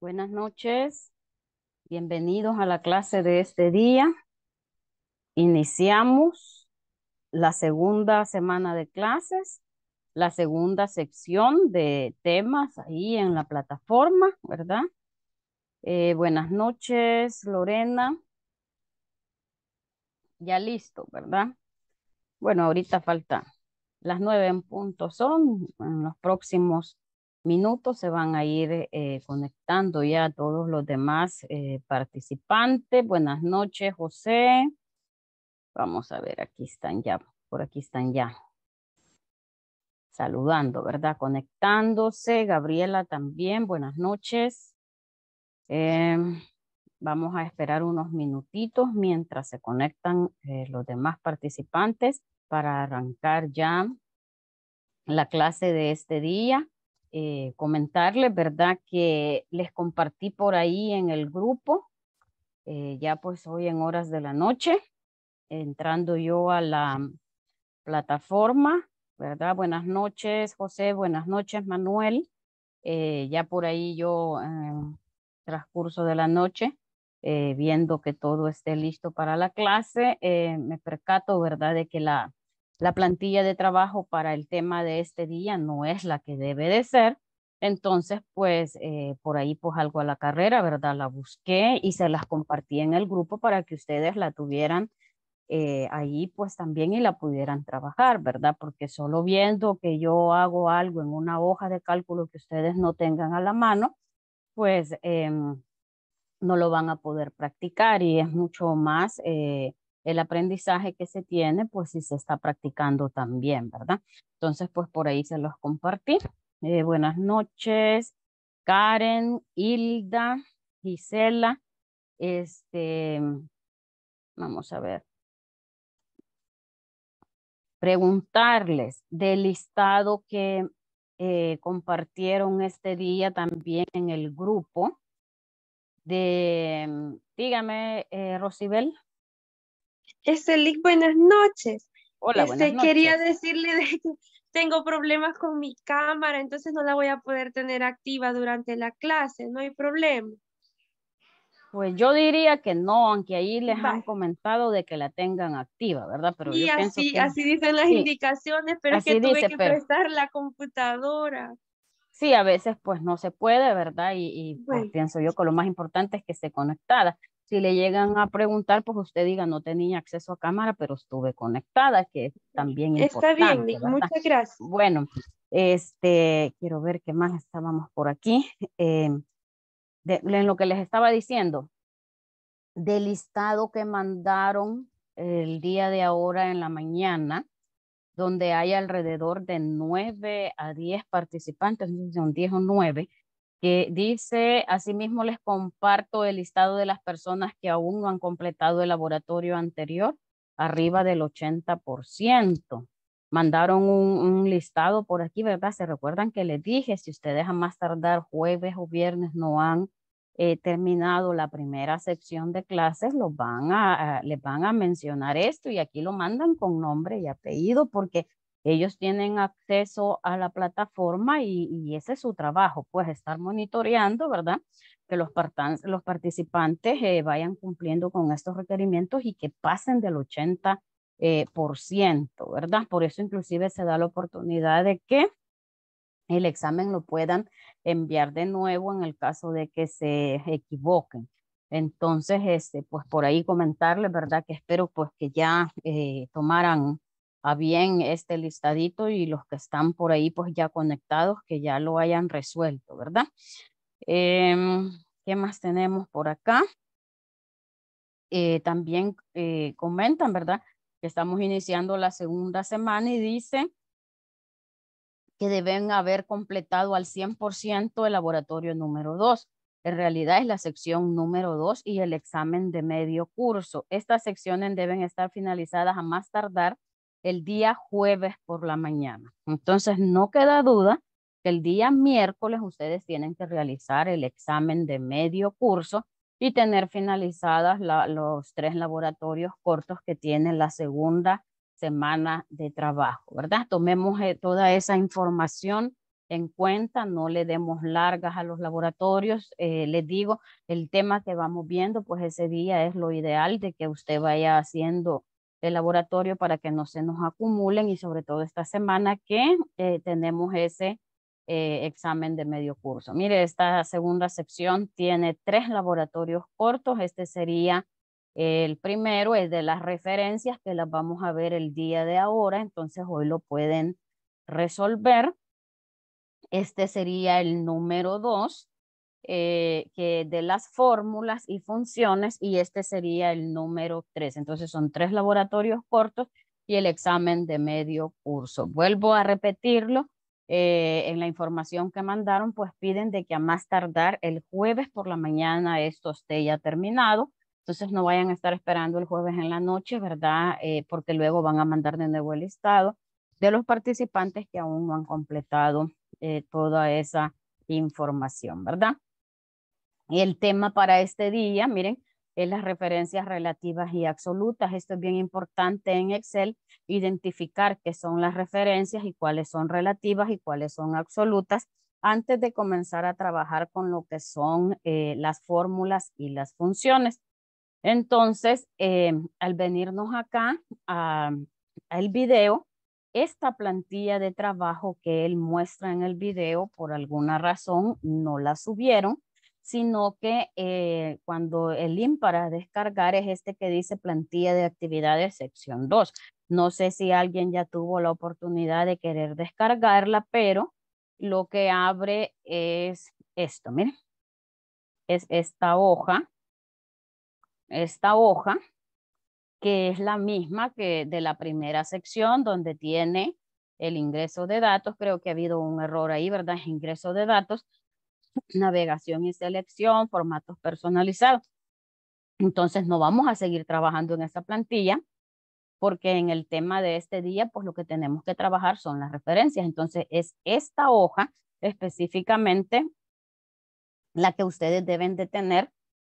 Buenas noches, bienvenidos a la clase de este día. Iniciamos la segunda semana de clases, la segunda sección de temas ahí en la plataforma, ¿verdad? Eh, buenas noches, Lorena. Ya listo, ¿verdad? Bueno, ahorita falta las nueve en punto son, en los próximos minutos se van a ir eh, conectando ya todos los demás eh, participantes. Buenas noches, José. Vamos a ver, aquí están ya, por aquí están ya. Saludando, ¿verdad? Conectándose. Gabriela también, buenas noches. Em, vamos a esperar unos minutitos mientras se conectan eh, los demás participantes para arrancar ya la clase de este día. Eh, comentarles, ¿verdad? Que les compartí por ahí en el grupo, eh, ya pues hoy en horas de la noche, entrando yo a la plataforma, ¿verdad? Buenas noches, José, buenas noches, Manuel. Eh, ya por ahí yo, en transcurso de la noche, viendo que todo esté listo para la clase, me percato, ¿verdad? De que la la plantilla de trabajo para el tema de este día no es la que debe de ser. Entonces, pues eh, por ahí pues algo a la carrera, ¿verdad? La busqué y se las compartí en el grupo para que ustedes la tuvieran eh, ahí pues también y la pudieran trabajar, ¿verdad? Porque solo viendo que yo hago algo en una hoja de cálculo que ustedes no tengan a la mano, pues em, no lo van a poder practicar y es mucho más eh, el aprendizaje que se tiene, pues si se está practicando también, ¿verdad? Entonces, pues por ahí se los compartí. Eh, buenas noches, Karen, Hilda, Gisela. Este, vamos a ver. Preguntarles del listado que eh, compartieron este día también en el grupo de, dígame, eh, Rosibel. Este, buenas noches. Hola, este, buenas noches. Quería decirle de que tengo problemas con mi cámara, entonces no la voy a poder tener activa durante la clase, no hay problema. Pues yo diría que no, aunque ahí les han comentado de que la tengan activa, ¿verdad? Pero y así, así dicen las indicaciones, pero es que tuve que prestar la computadora. Sí, a veces pues no se puede, ¿verdad? Y, pues, pienso yo que lo más importante es que esté conectada si le llegan a preguntar, pues usted diga, no tenía acceso a cámara, pero estuve conectada, que también Está bien, muchas gracias. Bueno, este, quiero ver qué más estábamos por aquí. Em, en lo que les estaba diciendo, del listado que mandaron el día de ahora en la mañana, donde hay alrededor de nueve a diez participantes, son diez o nueve, que dice, asimismo les comparto el listado de las personas que aún no han completado el laboratorio anterior, arriba del 80%. Mandaron un, listado por aquí, ¿verdad? Se recuerdan que les dije, si ustedes a más tardar jueves o viernes no han eh, terminado la primera sección de clases, los van a, les van a mencionar esto y aquí lo mandan con nombre y apellido porque ellos tienen acceso a la plataforma y, ese es su trabajo, pues estar monitoreando, ¿verdad? Que los, los participantes eh, vayan cumpliendo con estos requerimientos y que pasen del 80%, eh, por ciento, ¿verdad? Por eso inclusive se da la oportunidad de que el examen lo puedan enviar de nuevo en el caso de que se equivoquen. Entonces, este, pues por ahí comentarles, ¿verdad? Que espero pues que ya eh, tomaran a bien este listadito y los que están por ahí pues ya conectados que ya lo hayan resuelto, ¿verdad? Em, ¿Qué más tenemos por acá? Eh, también eh, comentan, ¿verdad? Que estamos iniciando la segunda semana y dice que deben haber completado al 100% el laboratorio número 2. En realidad es la sección número 2 y el examen de medio curso. Estas secciones deben estar finalizadas a más tardar el día jueves por la mañana. Entonces, no queda duda que el día miércoles ustedes tienen que realizar el examen de medio curso y tener finalizadas los tres laboratorios cortos que tienen la segunda semana de trabajo, ¿verdad? Tomemos eh, toda esa información en cuenta, no le demos largas a los laboratorios. Eh, les digo, el tema que vamos viendo, pues ese día es lo ideal de que usted vaya haciendo el laboratorio para que no se nos acumulen y sobre todo esta semana que eh, tenemos ese eh, examen de medio curso. Mire, esta segunda sección tiene tres laboratorios cortos. Este sería el primero, es de las referencias que las vamos a ver el día de ahora, entonces hoy lo pueden resolver. Este sería el número dos, eh, que de las fórmulas y funciones, y este sería el número tres. Entonces son tres laboratorios cortos y el examen de medio curso. Vuelvo a repetirlo. Eh, en la información que mandaron, pues piden de que a más tardar el jueves por la mañana esto esté ya terminado. Entonces no vayan a estar esperando el jueves en la noche, ¿verdad? Eh, porque luego van a mandar de nuevo el listado de los participantes que aún no han completado toda esa información, ¿verdad? El tema para este día, miren, es las referencias relativas y absolutas. Esto es bien importante en Excel, identificar qué son las referencias y cuáles son relativas y cuáles son absolutas antes de comenzar a trabajar con lo que son eh, las fórmulas y las funciones. Entonces, eh, al venirnos acá al video, esta plantilla de trabajo que él muestra en el video, por alguna razón no la subieron, sino que eh, cuando el link para descargar es este que dice plantilla de actividades sección 2. No sé si alguien ya tuvo la oportunidad de querer descargarla, pero lo que abre es esto, miren. Es esta hoja. Esta hoja que es la misma que de la primera sección donde tiene el ingreso de datos. Creo que ha habido un error ahí, ¿verdad? Ingreso de datos, navegación y selección, formatos personalizados. Entonces no vamos a seguir trabajando en esa plantilla porque en el tema de este día, pues lo que tenemos que trabajar son las referencias. Entonces es esta hoja específicamente la que ustedes deben de tener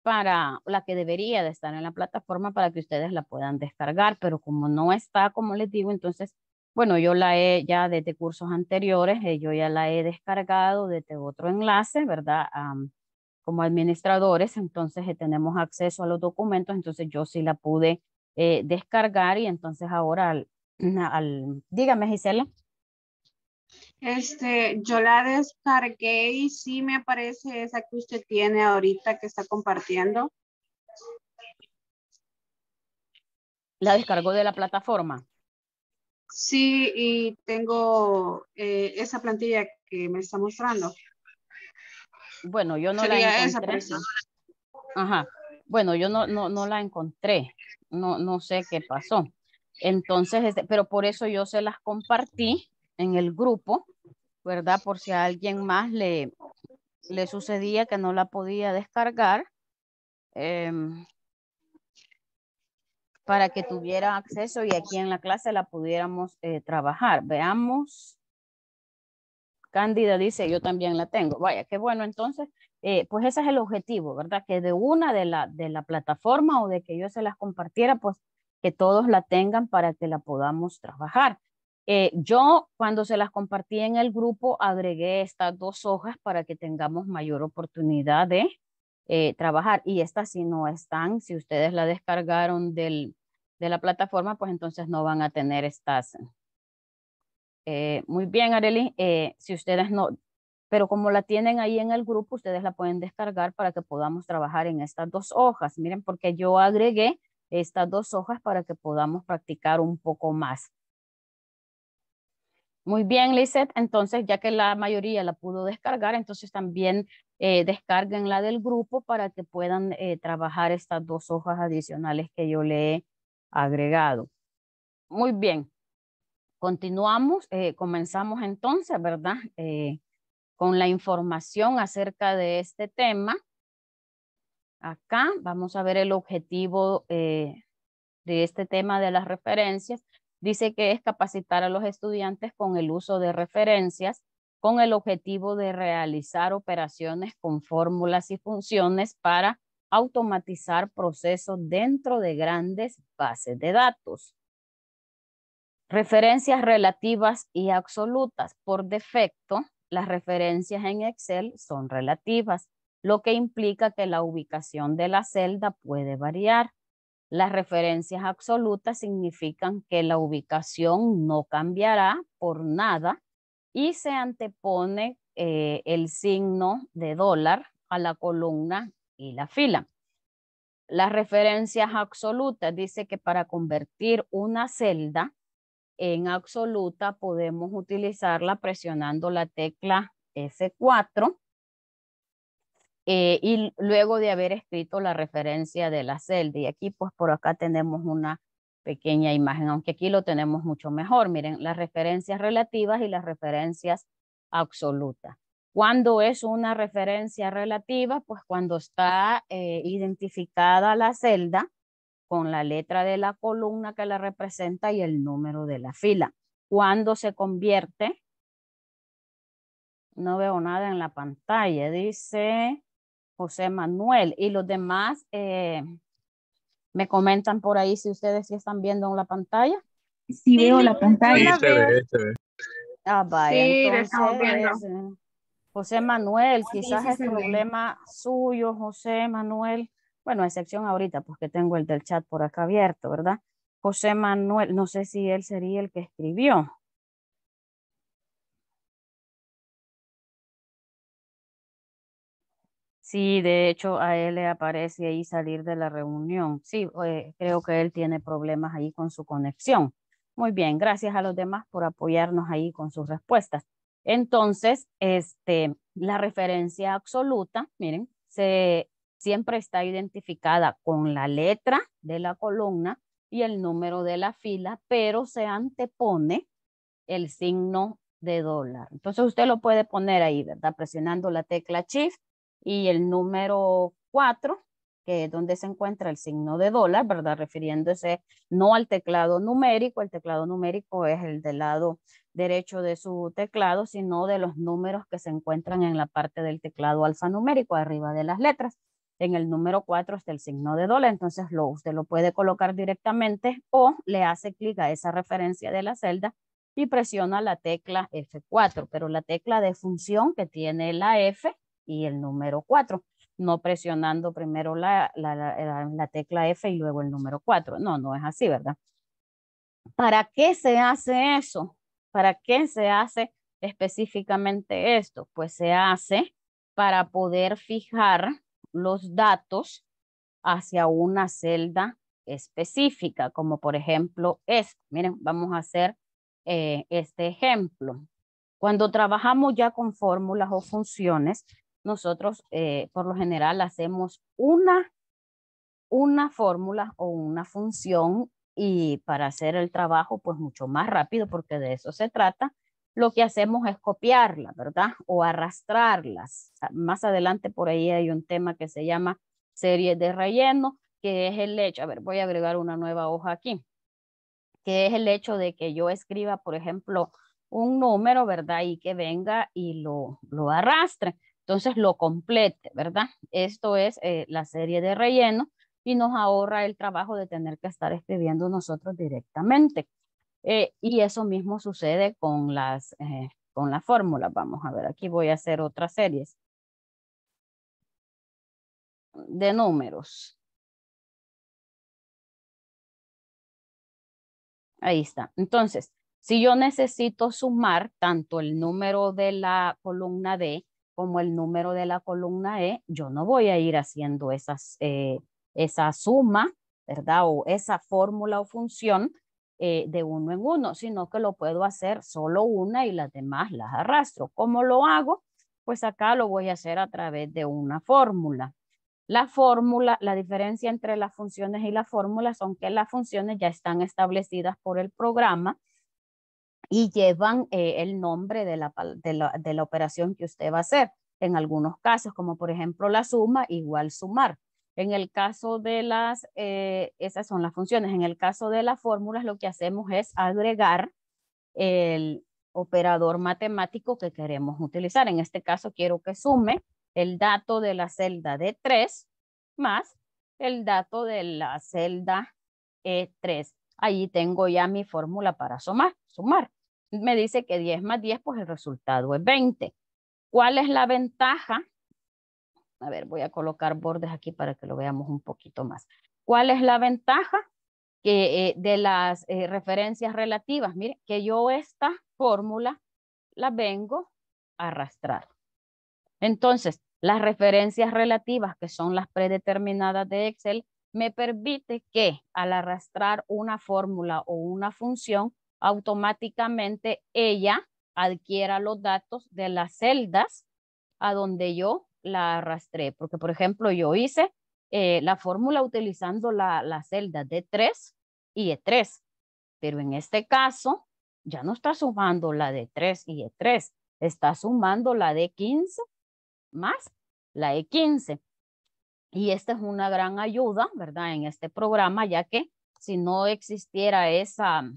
para la que debería de estar en la plataforma para que ustedes la puedan descargar, pero como no está, como les digo, entonces, bueno, yo la he ya desde cursos anteriores, eh, yo ya la he descargado desde otro enlace, ¿verdad? como administradores, entonces eh, tenemos acceso a los documentos, entonces yo sí la pude eh, descargar y entonces ahora al, al dígame Gisela. Este, yo la descargué y sí me aparece esa que usted tiene ahorita que está compartiendo. ¿La descargó de la plataforma? Sí, y tengo eh, esa plantilla que me está mostrando. Bueno, yo no la encontré. Ajá. Bueno, yo no, no, no la encontré. No, no sé qué pasó. Entonces, este, pero por eso yo se las compartí en el grupo, ¿verdad? Por si a alguien más le, le sucedía que no la podía descargar. Em, para que tuviera acceso y aquí en la clase la pudiéramos eh, trabajar. Veamos. Cándida dice, yo también la tengo. Vaya, qué bueno. Entonces, eh, pues ese es el objetivo, ¿verdad? Que de una de la, de la plataforma o de que yo se las compartiera, pues que todos la tengan para que la podamos trabajar. Eh, yo cuando se las compartí en el grupo agregué estas dos hojas para que tengamos mayor oportunidad de eh, trabajar y estas si no están, si ustedes la descargaron del, de la plataforma, pues entonces no van a tener estas. Eh, muy bien, Arely, si ustedes no, pero como la tienen ahí en el grupo, ustedes la pueden descargar para que podamos trabajar en estas dos hojas. Miren, porque yo agregué estas dos hojas para que podamos practicar un poco más. Muy bien, Lizeth. Entonces, ya que la mayoría la pudo descargar, entonces también eh, descarguen la del grupo para que puedan eh, trabajar estas dos hojas adicionales que yo le he agregado. Muy bien. Continuamos, eh, comenzamos entonces, ¿verdad? con la información acerca de este tema. Acá vamos a ver el objetivo de este tema de las referencias dice que es capacitar a los estudiantes con el uso de referencias con el objetivo de realizar operaciones con fórmulas y funciones para automatizar procesos dentro de grandes bases de datos. Referencias relativas y absolutas. Por defecto, las referencias en Excel son relativas, lo que implica que la ubicación de la celda puede variar. Las referencias absolutas significan que la ubicación no cambiará por nada y se antepone eh, el signo de dólar a la columna y la fila. Las referencias absolutas dice que para convertir una celda en absoluta podemos utilizarla presionando la tecla F4 eh, y luego de haber escrito la referencia de la celda. Y aquí pues por acá tenemos una pequeña imagen, aunque aquí lo tenemos mucho mejor. Miren, las referencias relativas y las referencias absolutas. ¿Cuándo es una referencia relativa? Pues cuando está eh, identificada la celda con la letra de la columna que la representa y el número de la fila. Cuando se convierte, no veo nada en la pantalla, dice José Manuel y los demás eh, me comentan por ahí si ustedes sí están viendo en la pantalla. Sí, veo la pantalla. Sí, se ve, Ah, vaya, Sí, la entonces, estamos viendo. Eh, José Manuel, quizás es problema suyo, José Manuel. Bueno, excepción ahorita, porque tengo el del chat por acá abierto, ¿verdad? José Manuel, no sé si él sería el que escribió. Sí, de hecho a él le aparece ahí salir de la reunión. Sí, eh, creo que él tiene problemas ahí con su conexión. Muy bien, gracias a los demás por apoyarnos ahí con sus respuestas. Entonces, este, la referencia absoluta, miren, se, siempre está identificada con la letra de la columna y el número de la fila, pero se antepone el signo de dólar. Entonces usted lo puede poner ahí, ¿verdad? Presionando la tecla Shift y el número 4, que es donde se encuentra el signo de dólar, ¿verdad? Refiriéndose no al teclado numérico, el teclado numérico es el del lado derecho de su teclado, sino de los números que se encuentran en la parte del teclado alfanumérico, arriba de las letras. En el número 4 está el signo de dólar, entonces lo, usted lo puede colocar directamente o le hace clic a esa referencia de la celda y presiona la tecla F4, pero la tecla de función que tiene la F y el número 4, no presionando primero la, la, la, la tecla F y luego el número 4. No, no es así, ¿verdad? ¿Para qué se hace eso? ¿Para qué se hace específicamente esto? Pues se hace para poder fijar los datos hacia una celda específica, como por ejemplo esto. Miren, vamos a hacer eh, este ejemplo. Cuando trabajamos ya con fórmulas o funciones, nosotros eh, por lo general hacemos una, una fórmula o una función y para hacer el trabajo pues mucho más rápido porque de eso se trata, lo que hacemos es copiarla, ¿verdad? O arrastrarlas. Más adelante por ahí hay un tema que se llama serie de relleno, que es el hecho, a ver, voy a agregar una nueva hoja aquí, que es el hecho de que yo escriba, por ejemplo, un número, ¿verdad? Y que venga y lo, lo arrastre. Entonces lo complete, ¿verdad? Esto es eh, la serie de relleno y nos ahorra el trabajo de tener que estar escribiendo nosotros directamente. Eh, y eso mismo sucede con las, eh, con las fórmulas. Vamos a ver, aquí voy a hacer otras series de números. Ahí está. Entonces, si yo necesito sumar tanto el número de la columna D como el número de la columna E, yo no voy a ir haciendo esas, eh, esa suma, ¿verdad? O esa fórmula o función eh, de uno en uno, sino que lo puedo hacer solo una y las demás las arrastro. ¿Cómo lo hago? Pues acá lo voy a hacer a través de una fórmula. La fórmula, la diferencia entre las funciones y las fórmulas son que las funciones ya están establecidas por el programa y llevan eh, el nombre de la, de, la, de la operación que usted va a hacer. En algunos casos, como por ejemplo la suma, igual sumar. En el caso de las, eh, esas son las funciones. En el caso de las fórmulas, lo que hacemos es agregar el operador matemático que queremos utilizar. En este caso, quiero que sume el dato de la celda D3 más el dato de la celda E3. Allí tengo ya mi fórmula para sumar. sumar. Me dice que 10 más 10, pues el resultado es 20. ¿Cuál es la ventaja? A ver, voy a colocar bordes aquí para que lo veamos un poquito más. ¿Cuál es la ventaja que, eh, de las eh, referencias relativas? Mire, que yo esta fórmula la vengo a arrastrar. Entonces, las referencias relativas, que son las predeterminadas de Excel, me permite que al arrastrar una fórmula o una función, automáticamente ella adquiera los datos de las celdas a donde yo la arrastré. Porque, por ejemplo, yo hice eh, la fórmula utilizando la, la celda D3 y E3. Pero en este caso, ya no está sumando la D3 y E3, está sumando la D15 más la E15. Y esta es una gran ayuda, ¿verdad? En este programa, ya que si no existiera esa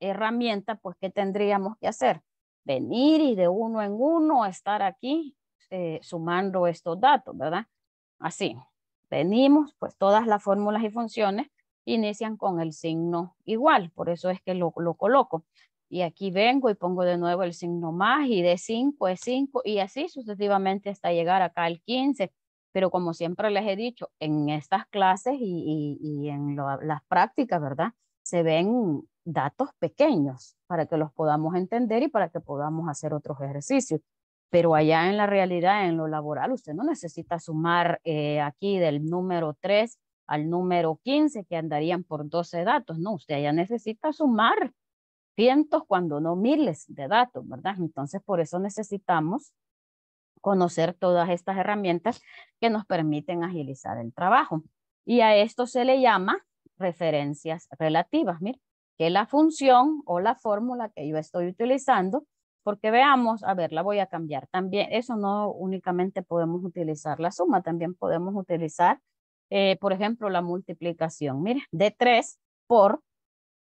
herramienta, pues ¿qué tendríamos que hacer? Venir y de uno en uno estar aquí eh, sumando estos datos, ¿verdad? Así, venimos, pues todas las fórmulas y funciones inician con el signo igual, por eso es que lo, lo coloco. Y aquí vengo y pongo de nuevo el signo más y de 5 es 5 y así sucesivamente hasta llegar acá al 15. Pero como siempre les he dicho, en estas clases y, y, en las prácticas, ¿verdad? Se ven datos pequeños para que los podamos entender y para que podamos hacer otros ejercicios. Pero allá en la realidad, en lo laboral, usted no necesita sumar eh, aquí del número 3 al número 15 que andarían por 12 datos. No, usted ya necesita sumar cientos, cuando no miles de datos, ¿verdad? Entonces, por eso necesitamos conocer todas estas herramientas que nos permiten agilizar el trabajo. Y a esto se le llama referencias relativas. Mire, que la función o la fórmula que yo estoy utilizando, porque veamos, a ver, la voy a cambiar. También, eso no únicamente podemos utilizar la suma, también podemos utilizar, eh, por ejemplo, la multiplicación. Mire, de 3 por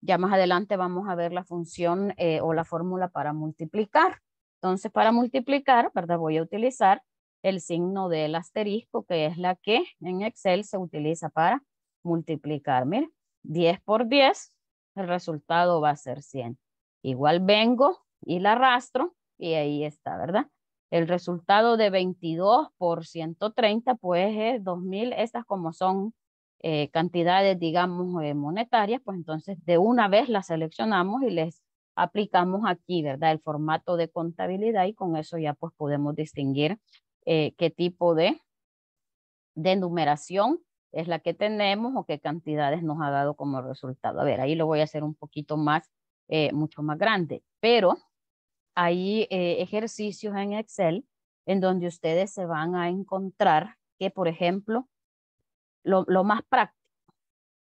ya más adelante vamos a ver la función eh, o la fórmula para multiplicar. Entonces, para multiplicar, ¿verdad? Voy a utilizar el signo del asterisco, que es la que en Excel se utiliza para multiplicar. Mire, 10 por 10, el resultado va a ser 100. Igual vengo y la arrastro y ahí está, ¿verdad? El resultado de 22 por 130, pues es 2000. Estas como son eh, cantidades, digamos, eh, monetarias, pues entonces de una vez las seleccionamos y les aplicamos aquí, ¿verdad? El formato de contabilidad y con eso ya pues podemos distinguir eh, qué tipo de, de numeración es la que tenemos o qué cantidades nos ha dado como resultado. A ver, ahí lo voy a hacer un poquito más, mucho más grande, pero hay ejercicios en Excel en donde ustedes se van a encontrar que, por ejemplo, lo, más práctico.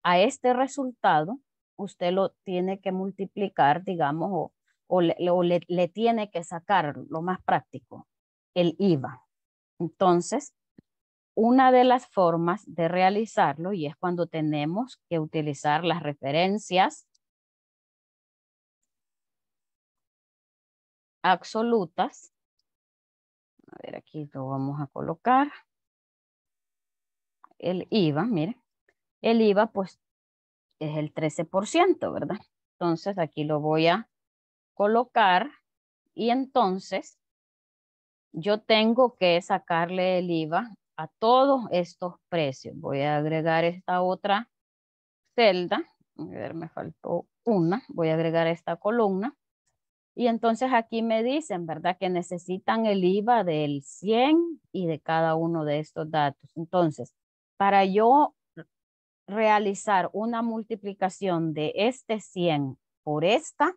A este resultado, usted lo tiene que multiplicar, digamos, o, le, le, tiene que sacar lo más práctico, el IVA. Entonces, una de las formas de realizarlo, y es cuando tenemos que utilizar las referencias absolutas. A ver, aquí lo vamos a colocar el IVA, mire, el IVA pues es el 13%, ¿verdad? Entonces aquí lo voy a colocar y entonces yo tengo que sacarle el IVA a todos estos precios. Voy a agregar esta otra celda. A ver, me faltó una. Voy a agregar esta columna. Y entonces aquí me dicen, ¿verdad? Que necesitan el IVA del 100 y de cada uno de estos datos. Entonces, para yo realizar una multiplicación de este 100 por esta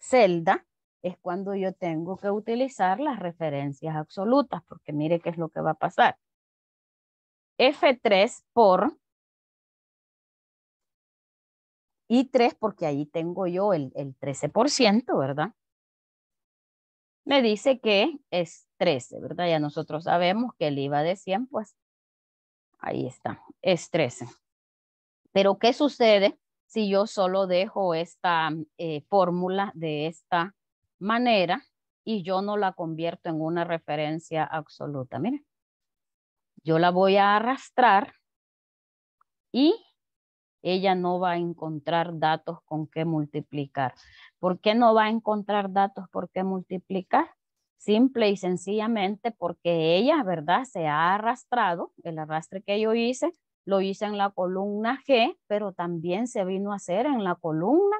celda, es cuando yo tengo que utilizar las referencias absolutas, porque mire qué es lo que va a pasar. F3 por I3, porque ahí tengo yo el, el 13%, ¿verdad? Me dice que es 13, ¿verdad? Ya nosotros sabemos que el IVA de 100, pues Ahí está, es 13. Pero ¿qué sucede si yo solo dejo esta eh, fórmula de esta manera y yo no la convierto en una referencia absoluta? Miren, yo la voy a arrastrar y ella no va a encontrar datos con qué multiplicar. ¿Por qué no va a encontrar datos por qué multiplicar? Simple y sencillamente porque ella, ¿verdad? Se ha arrastrado, el arrastre que yo hice, lo hice en la columna G, pero también se vino a hacer en la columna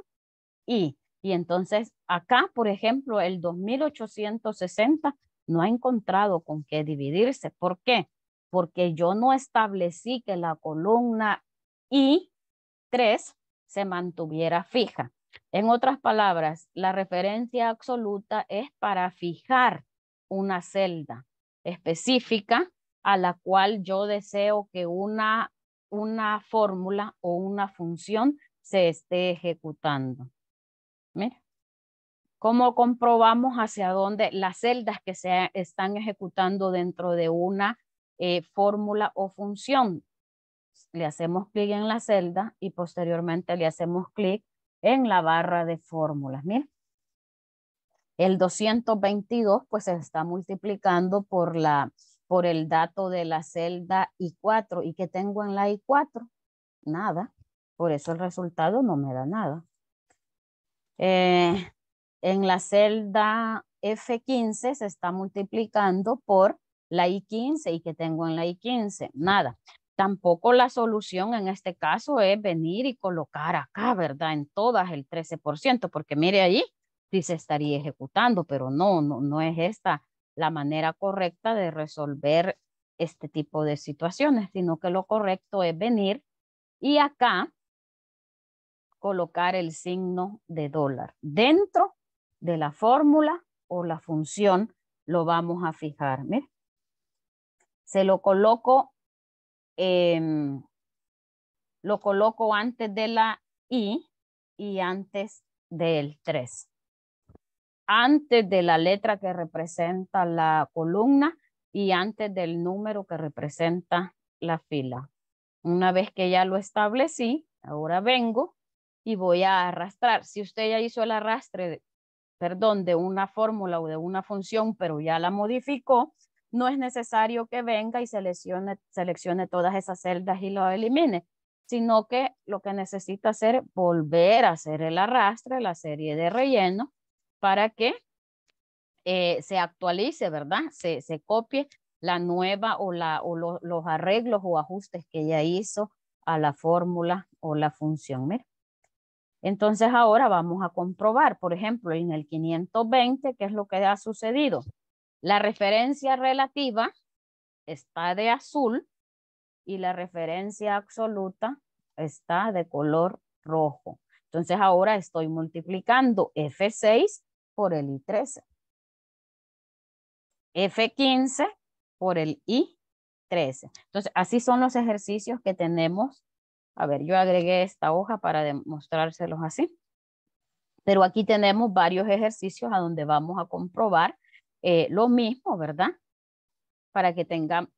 I. Y entonces acá, por ejemplo, el 2860 no ha encontrado con qué dividirse. ¿Por qué? Porque yo no establecí que la columna I3 se mantuviera fija. En otras palabras, la referencia absoluta es para fijar una celda específica a la cual yo deseo que una, una fórmula o una función se esté ejecutando. Mira, ¿cómo comprobamos hacia dónde las celdas que se están ejecutando dentro de una eh, fórmula o función? Le hacemos clic en la celda y posteriormente le hacemos clic en la barra de fórmulas. Mira, el 222 pues se está multiplicando por, la, por el dato de la celda I4. ¿Y qué tengo en la I4? Nada. Por eso el resultado no me da nada. Eh, en la celda F15 se está multiplicando por la I15 y que tengo en la I15, nada. Tampoco la solución en este caso es venir y colocar acá, ¿verdad? En todas el 13%, porque mire ahí, sí se estaría ejecutando, pero no, no, no es esta la manera correcta de resolver este tipo de situaciones, sino que lo correcto es venir y acá colocar el signo de dólar. Dentro de la fórmula o la función lo vamos a fijar. Mire. Se lo coloco Em, lo coloco antes de la I y antes del 3. Antes de la letra que representa la columna y antes del número que representa la fila. Una vez que ya lo establecí, ahora vengo y voy a arrastrar. Si usted ya hizo el arrastre, perdón, de una fórmula o de una función, pero ya la modificó, no es necesario que venga y seleccione, seleccione todas esas celdas y lo elimine, sino que lo que necesita hacer es volver a hacer el arrastre, la serie de relleno, para que eh, se actualice, ¿verdad? Se, se copie la nueva o, la, o los arreglos o ajustes que ya hizo a la fórmula o la función. Entonces ahora vamos a comprobar, por ejemplo, en el 520, ¿qué es lo que ha sucedido? La referencia relativa está de azul y la referencia absoluta está de color rojo. Entonces ahora estoy multiplicando F6 por el I13. F15 por el I13. Entonces así son los ejercicios que tenemos. A ver, yo agregué esta hoja para demostrárselos así. Pero aquí tenemos varios ejercicios a donde vamos a comprobar eh, lo mismo, ¿verdad? Para que tengan...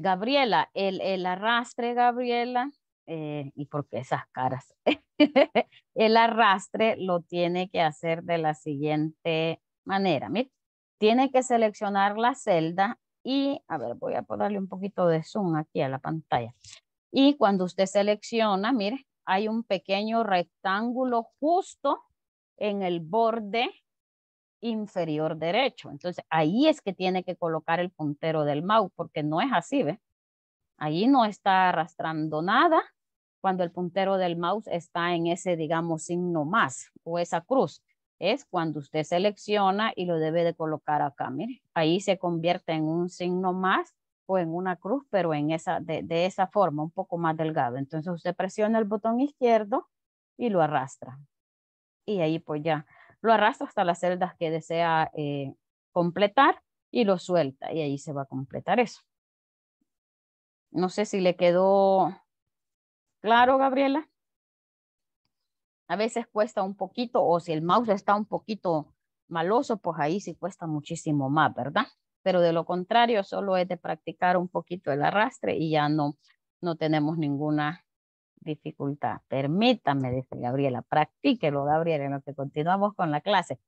Gabriela, el, el arrastre, Gabriela, eh, y porque esas caras, el arrastre lo tiene que hacer de la siguiente manera. Mire, tiene que seleccionar la celda y, a ver, voy a ponerle un poquito de zoom aquí a la pantalla. Y cuando usted selecciona, mire, hay un pequeño rectángulo justo en el borde inferior derecho. Entonces, ahí es que tiene que colocar el puntero del mouse, porque no es así, ¿ve? Ahí no está arrastrando nada cuando el puntero del mouse está en ese, digamos, signo más o esa cruz. Es cuando usted selecciona y lo debe de colocar acá, mire. Ahí se convierte en un signo más o en una cruz, pero en esa, de, de esa forma, un poco más delgado. Entonces usted presiona el botón izquierdo y lo arrastra. Y ahí pues ya lo arrastra hasta las celdas que desea eh, completar y lo suelta y ahí se va a completar eso. No sé si le quedó claro, Gabriela. A veces cuesta un poquito o si el mouse está un poquito maloso, pues ahí sí cuesta muchísimo más, ¿verdad? Pero de lo contrario, solo es de practicar un poquito el arrastre y ya no, no tenemos ninguna dificultad. Permítame, dice Gabriela, practíquelo, Gabriela, en lo que continuamos con la clase.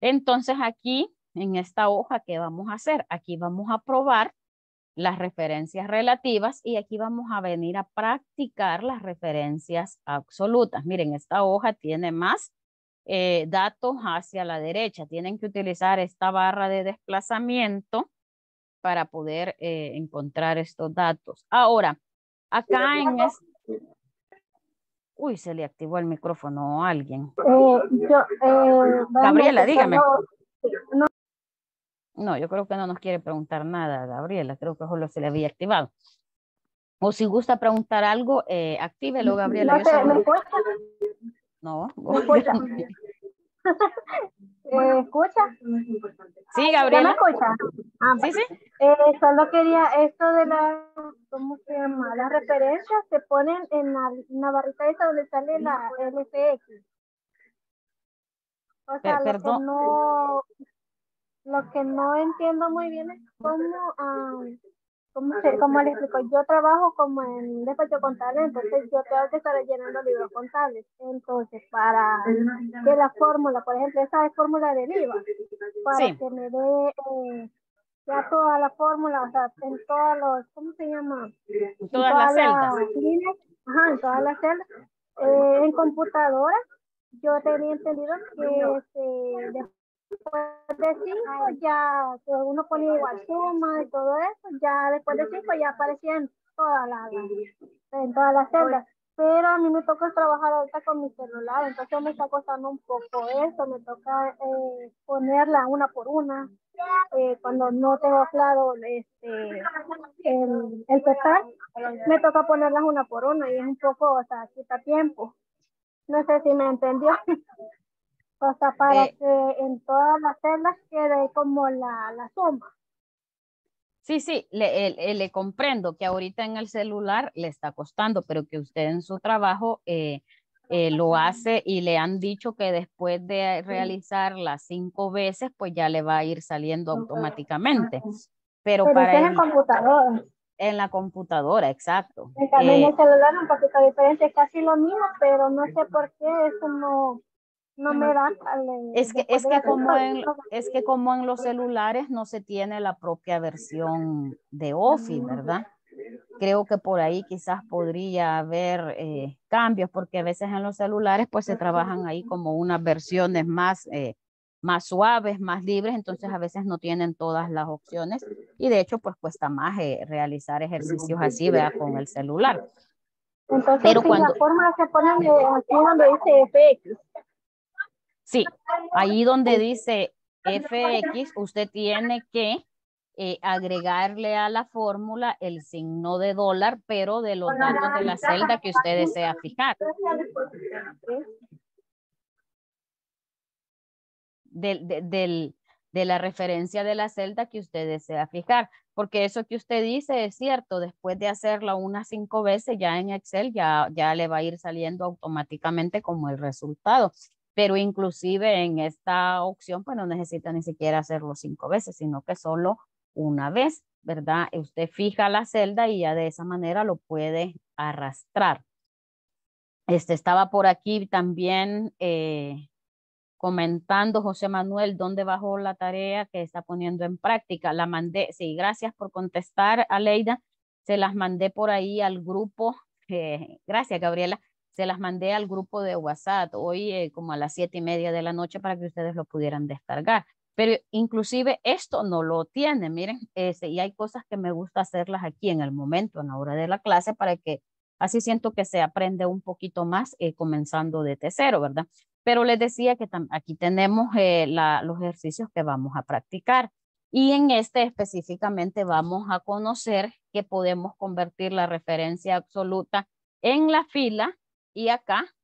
Entonces aquí, en esta hoja, ¿qué vamos a hacer? Aquí vamos a probar las referencias relativas y aquí vamos a venir a practicar las referencias absolutas. Miren, esta hoja tiene más eh, datos hacia la derecha. Tienen que utilizar esta barra de desplazamiento para poder eh, encontrar estos datos. Ahora, acá en este... Uy, se le activó el micrófono a alguien. Gabriela, dígame. No, yo creo que no nos quiere preguntar nada, Gabriela. Creo que solo se le había activado. O si gusta preguntar algo, eh, actívelo, Gabriela. No, ¿Me? No. ¿Me escucha? Sí, Gabriela. me escucha? Ah, sí, sí. Eh, solo quería esto de la, ¿cómo se llama? Las referencias se ponen en la, una barrita esa donde sale la LFX. O sea, lo que no, lo que no entiendo muy bien es cómo, ah, cómo, se, cómo le explico. Yo trabajo como en despacho contable, entonces yo tengo que estar llenando libros contables. Entonces, para que la fórmula, por ejemplo, esa es fórmula de IVA, para que me dé eh, ya toda la fórmula, o sea, en todos los, ¿cómo se llama? En todas, las celdas. ajá, en todas las celdas. Eh, en computadora, yo tenía entendido que este, después de cinco ya uno ponía igual suma y todo eso, ya después de cinco ya aparecían todas las en todas las celdas. Pero a mí me toca trabajar ahorita con mi celular, entonces me está costando un poco eso, me toca eh, ponerla una por una. Eh, cuando no tengo claro este, el, el total, me toca ponerlas una por una y es un poco, o sea, quita tiempo. No sé si me entendió. O sea, para eh, que en todas las celdas quede como la, la suma. Sí, sí, le, le, comprendo que ahorita en el celular le está costando, pero que usted en su trabajo eh, eh, lo hace y le han dicho que después de realizar las cinco veces, pues ya le va a ir saliendo automáticamente. Pero, para en computadora. En la computadora, exacto. También en el celular un poquito diferente, es casi lo mismo, pero no sé por qué eso no, no me da. Es que, es que, como en, es que como en los celulares no se tiene la propia versión de Office, ¿verdad? Creo que por ahí quizás podría haber eh, cambios, porque a veces en los celulares pues se trabajan ahí como unas versiones más, eh, más suaves, más libres, entonces a veces no tienen todas las opciones y de hecho pues cuesta más eh, realizar ejercicios así, vea, con el celular. Entonces, Pero cuando... la forma se pone aquí donde dice FX, Sí, ahí donde dice FX, usted tiene que eh, agregarle a la fórmula el signo de dólar, pero de los datos de la celda que usted desea fijar. Del, del, de la referencia de la celda que usted desea fijar, porque eso que usted dice es cierto, después de hacerlo unas cinco veces ya en Excel ya, ya le va a ir saliendo automáticamente como el resultado pero inclusive en esta opción pues no necesita ni siquiera hacerlo cinco veces, sino que solo una vez, ¿verdad? Usted fija la celda y ya de esa manera lo puede arrastrar. Este estaba por aquí también eh, comentando José Manuel dónde bajó la tarea que está poniendo en práctica. La mandé, sí, gracias por contestar, Aleida. Se las mandé por ahí al grupo. Eh, gracias, Gabriela se las mandé al grupo de WhatsApp hoy eh, como a las siete y media de la noche para que ustedes lo pudieran descargar. Pero inclusive esto no lo tiene, miren, y hay cosas que me gusta hacerlas aquí en el momento, en la hora de la clase, para que así siento que se aprende un poquito más eh, comenzando de cero, ¿verdad? Pero les decía que aquí tenemos eh, los ejercicios que vamos a practicar. Y en este específicamente vamos a conocer que podemos convertir la referencia absoluta en la fila y acá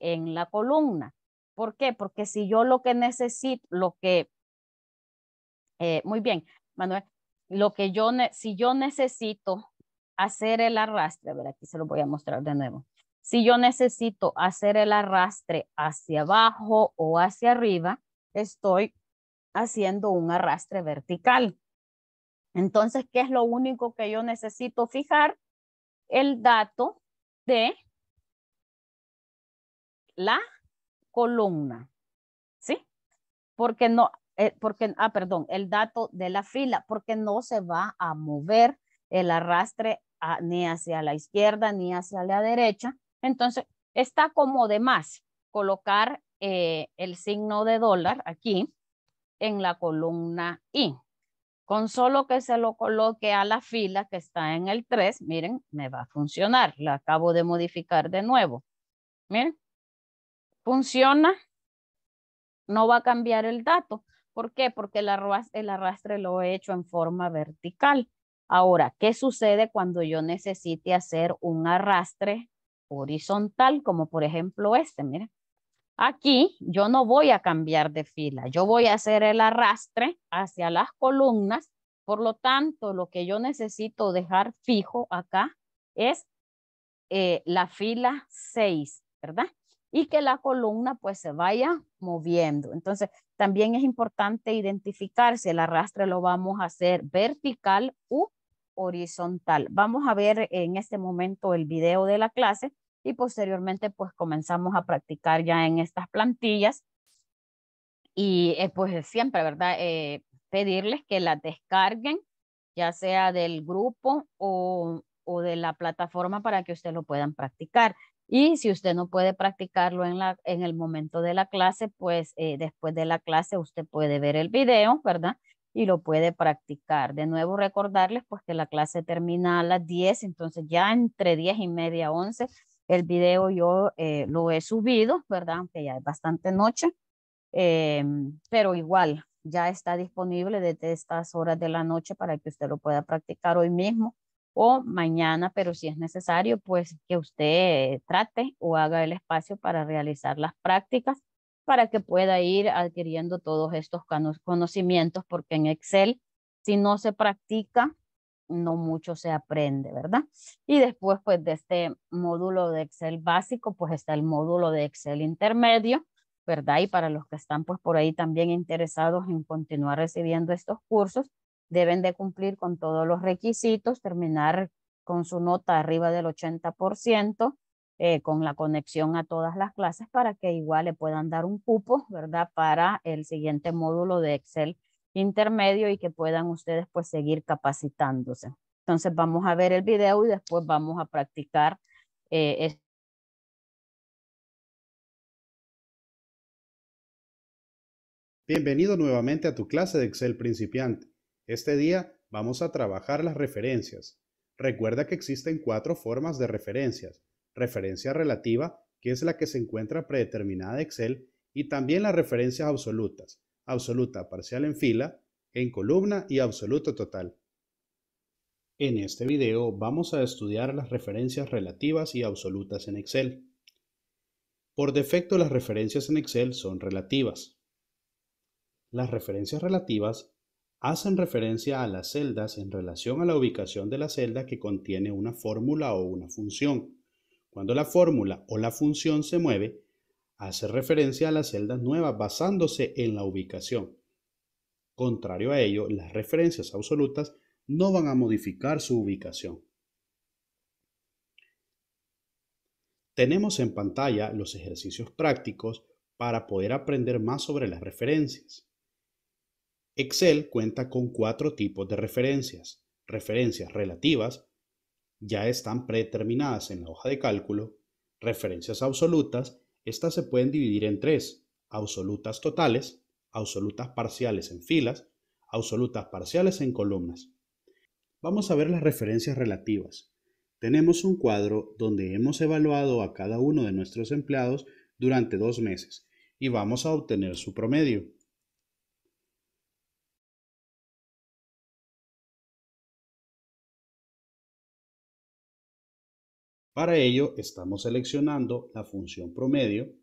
en la columna. ¿Por qué? Porque si yo lo que necesito, lo que, eh, muy bien, Manuel, lo que yo, si yo necesito hacer el arrastre, a ver, aquí se lo voy a mostrar de nuevo. Si yo necesito hacer el arrastre hacia abajo o hacia arriba, estoy haciendo un arrastre vertical. Entonces, ¿qué es lo único que yo necesito fijar? El dato de la columna, ¿sí? Porque no, eh, porque, ah, perdón, el dato de la fila, porque no se va a mover el arrastre ni hacia la izquierda ni hacia la derecha. Entonces, está como de más colocar eh, el signo de dólar aquí en la columna I. Con solo que se lo coloque a la fila que está en el 3, miren, me va a funcionar. La acabo de modificar de nuevo. Miren, funciona. No va a cambiar el dato. ¿Por qué? Porque el arrastre, el arrastre lo he hecho en forma vertical. Ahora, ¿qué sucede cuando yo necesite hacer un arrastre horizontal, como por ejemplo este? Miren, aquí yo no voy a cambiar de fila. Yo voy a hacer el arrastre hacia las columnas. Por lo tanto, lo que yo necesito dejar fijo acá es eh, la fila 6, ¿verdad? Y que la columna pues se vaya moviendo. Entonces, también es importante identificar si el arrastre lo vamos a hacer vertical u horizontal. Vamos a ver en este momento el video de la clase y posteriormente pues comenzamos a practicar ya en estas plantillas y eh, pues siempre, ¿verdad? Eh, pedirles que las descarguen, ya sea del grupo o, o de la plataforma para que ustedes lo puedan practicar. Y si usted no puede practicarlo en, la, en el momento de la clase, pues eh, después de la clase usted puede ver el video, ¿verdad? Y lo puede practicar. De nuevo recordarles pues que la clase termina a las 10, entonces ya entre 10 y media, 11, el video yo eh, lo he subido, ¿verdad? Aunque ya es bastante noche, em, pero igual ya está disponible desde estas horas de la noche para que usted lo pueda practicar hoy mismo o mañana, pero si es necesario, pues que usted trate o haga el espacio para realizar las prácticas para que pueda ir adquiriendo todos estos conocimientos, porque en Excel, si no se practica, no mucho se aprende, ¿verdad? Y después, pues, de este módulo de Excel básico, pues está el módulo de Excel intermedio, ¿verdad? Y para los que están, pues, por ahí también interesados en continuar recibiendo estos cursos, deben de cumplir con todos los requisitos, terminar con su nota arriba del 80%, eh, con la conexión a todas las clases para que igual le puedan dar un cupo, ¿verdad? Para el siguiente módulo de Excel intermedio y que puedan ustedes pues seguir capacitándose. Entonces vamos a ver el video y después vamos a practicar eh, Bienvenido nuevamente a tu clase de Excel principiante. Este día vamos a trabajar las referencias. Recuerda que existen cuatro formas de referencias. Referencia relativa, que es la que se encuentra predeterminada en Excel, y también las referencias absolutas, absoluta parcial en fila, en columna y absoluto total. En este video vamos a estudiar las referencias relativas y absolutas en Excel. Por defecto las referencias en Excel son relativas. Las referencias relativas hacen referencia a las celdas en relación a la ubicación de la celda que contiene una fórmula o una función. Cuando la fórmula o la función se mueve, hace referencia a las celdas nuevas basándose en la ubicación. Contrario a ello, las referencias absolutas no van a modificar su ubicación. Tenemos en pantalla los ejercicios prácticos para poder aprender más sobre las referencias. Excel cuenta con cuatro tipos de referencias. Referencias relativas, ya están predeterminadas en la hoja de cálculo. Referencias absolutas, estas se pueden dividir en tres. Absolutas totales, absolutas parciales en filas, absolutas parciales en columnas. Vamos a ver las referencias relativas. Tenemos un cuadro donde hemos evaluado a cada uno de nuestros empleados durante dos meses y vamos a obtener su promedio. Para ello estamos seleccionando la función promedio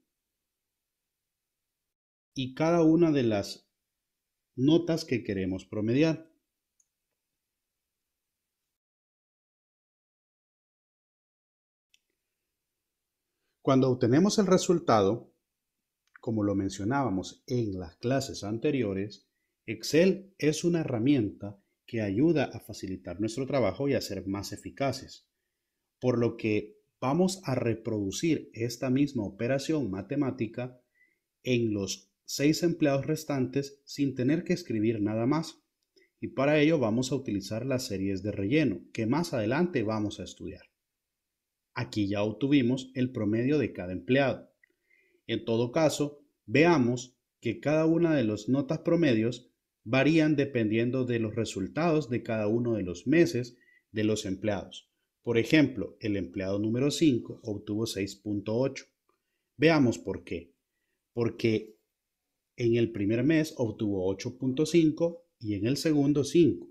y cada una de las notas que queremos promediar. Cuando obtenemos el resultado, como lo mencionábamos en las clases anteriores, Excel es una herramienta que ayuda a facilitar nuestro trabajo y a ser más eficaces por lo que vamos a reproducir esta misma operación matemática en los seis empleados restantes sin tener que escribir nada más. Y para ello vamos a utilizar las series de relleno que más adelante vamos a estudiar. Aquí ya obtuvimos el promedio de cada empleado. En todo caso, veamos que cada una de las notas promedios varían dependiendo de los resultados de cada uno de los meses de los empleados. Por ejemplo, el empleado número 5 obtuvo 6.8. Veamos por qué. Porque en el primer mes obtuvo 8.5 y en el segundo 5.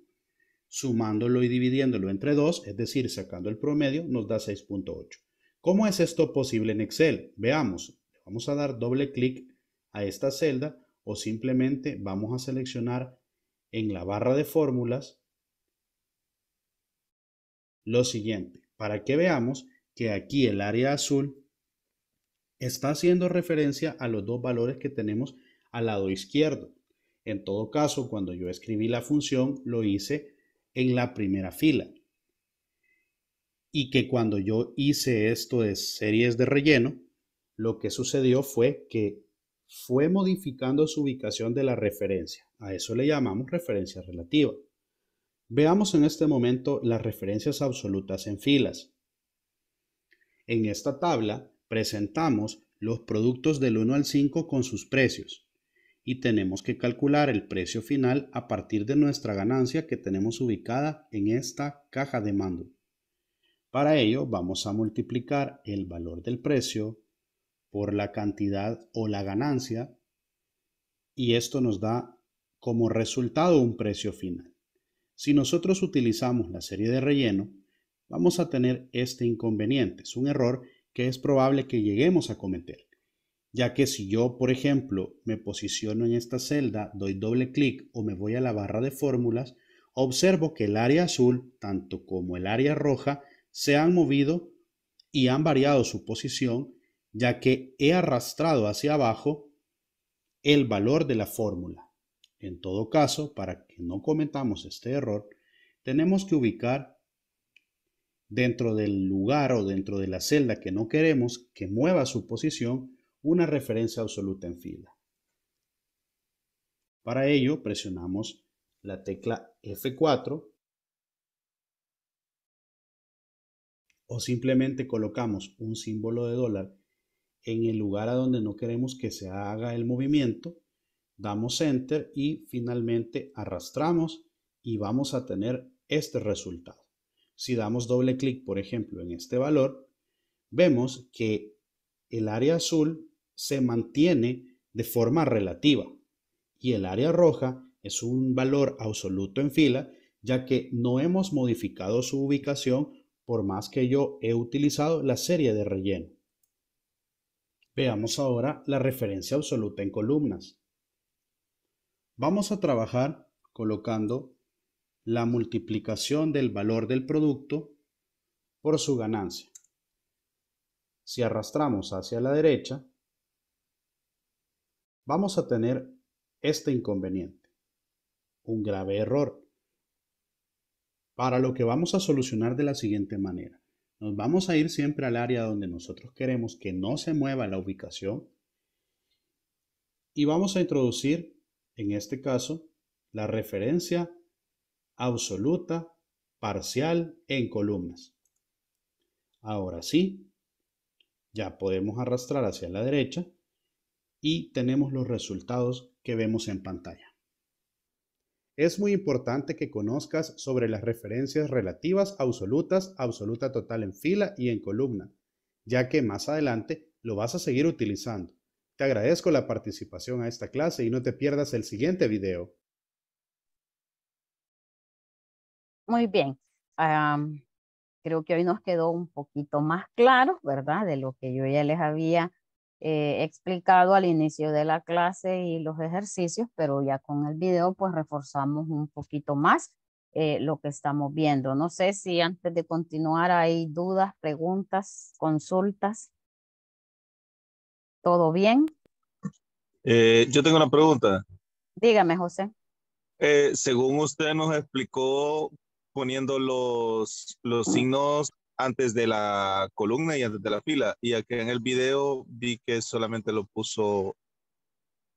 Sumándolo y dividiéndolo entre 2, es decir, sacando el promedio, nos da 6.8. ¿Cómo es esto posible en Excel? Veamos. Vamos a dar doble clic a esta celda o simplemente vamos a seleccionar en la barra de fórmulas lo siguiente, para que veamos que aquí el área azul está haciendo referencia a los dos valores que tenemos al lado izquierdo. En todo caso, cuando yo escribí la función, lo hice en la primera fila. Y que cuando yo hice esto de series de relleno, lo que sucedió fue que fue modificando su ubicación de la referencia. A eso le llamamos referencia relativa. Veamos en este momento las referencias absolutas en filas. En esta tabla presentamos los productos del 1 al 5 con sus precios y tenemos que calcular el precio final a partir de nuestra ganancia que tenemos ubicada en esta caja de mando. Para ello vamos a multiplicar el valor del precio por la cantidad o la ganancia y esto nos da como resultado un precio final. Si nosotros utilizamos la serie de relleno, vamos a tener este inconveniente. Es un error que es probable que lleguemos a cometer, ya que si yo, por ejemplo, me posiciono en esta celda, doy doble clic o me voy a la barra de fórmulas, observo que el área azul, tanto como el área roja, se han movido y han variado su posición ya que he arrastrado hacia abajo el valor de la fórmula. En todo caso, para que no cometamos este error, tenemos que ubicar dentro del lugar o dentro de la celda que no queremos que mueva su posición una referencia absoluta en fila. Para ello presionamos la tecla F4 o simplemente colocamos un símbolo de dólar en el lugar a donde no queremos que se haga el movimiento, damos enter y finalmente arrastramos y vamos a tener este resultado. Si damos doble clic, por ejemplo, en este valor, vemos que el área azul se mantiene de forma relativa y el área roja es un valor absoluto en fila, ya que no hemos modificado su ubicación por más que yo he utilizado la serie de relleno. Veamos ahora la referencia absoluta en columnas. Vamos a trabajar colocando la multiplicación del valor del producto por su ganancia. Si arrastramos hacia la derecha, vamos a tener este inconveniente, un grave error, para lo que vamos a solucionar de la siguiente manera. Nos vamos a ir siempre al área donde nosotros queremos que no se mueva la ubicación y vamos a introducir, en este caso, la referencia absoluta parcial en columnas. Ahora sí, ya podemos arrastrar hacia la derecha y tenemos los resultados que vemos en pantalla. Es muy importante que conozcas sobre las referencias relativas absolutas, absoluta total en fila y en columna, ya que más adelante lo vas a seguir utilizando. Te agradezco la participación a esta clase y no te pierdas el siguiente video. Muy bien. creo que hoy nos quedó un poquito más claro, ¿verdad? De lo que yo ya les había eh, explicado al inicio de la clase y los ejercicios, pero ya con el video pues reforzamos un poquito más eh, lo que estamos viendo. No sé si antes de continuar hay dudas, preguntas, consultas. ¿Todo bien? Eh, yo tengo una pregunta. Dígame, José. según usted nos explicó poniendo los, los signos antes de la columna y antes de la fila. Y aquí en el video vi que solamente lo puso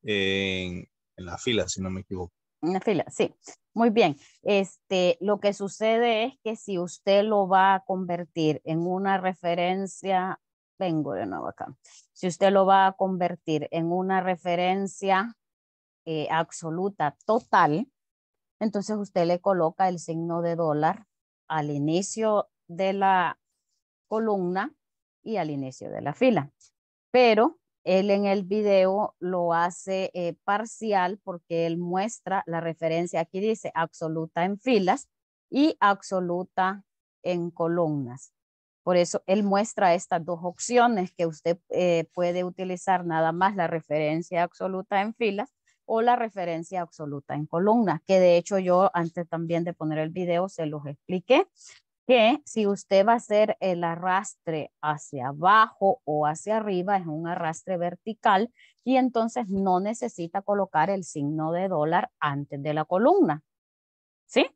en, la fila, si no me equivoco. En la fila, sí. Muy bien. Este, lo que sucede es que si usted lo va a convertir en una referencia vengo de nuevo acá. Si usted lo va a convertir en una referencia eh, absoluta total, entonces usted le coloca el signo de dólar al inicio de la columna y al inicio de la fila. Pero él en el video lo hace eh, parcial porque él muestra la referencia, aquí dice absoluta en filas y absoluta en columnas. Por eso él muestra estas dos opciones que usted eh, puede utilizar nada más la referencia absoluta en filas o la referencia absoluta en columnas, que de hecho yo antes también de poner el video se los expliqué, que si usted va a hacer el arrastre hacia abajo o hacia arriba, es un arrastre vertical y entonces no necesita colocar el signo de dólar antes de la columna. ¿Sí?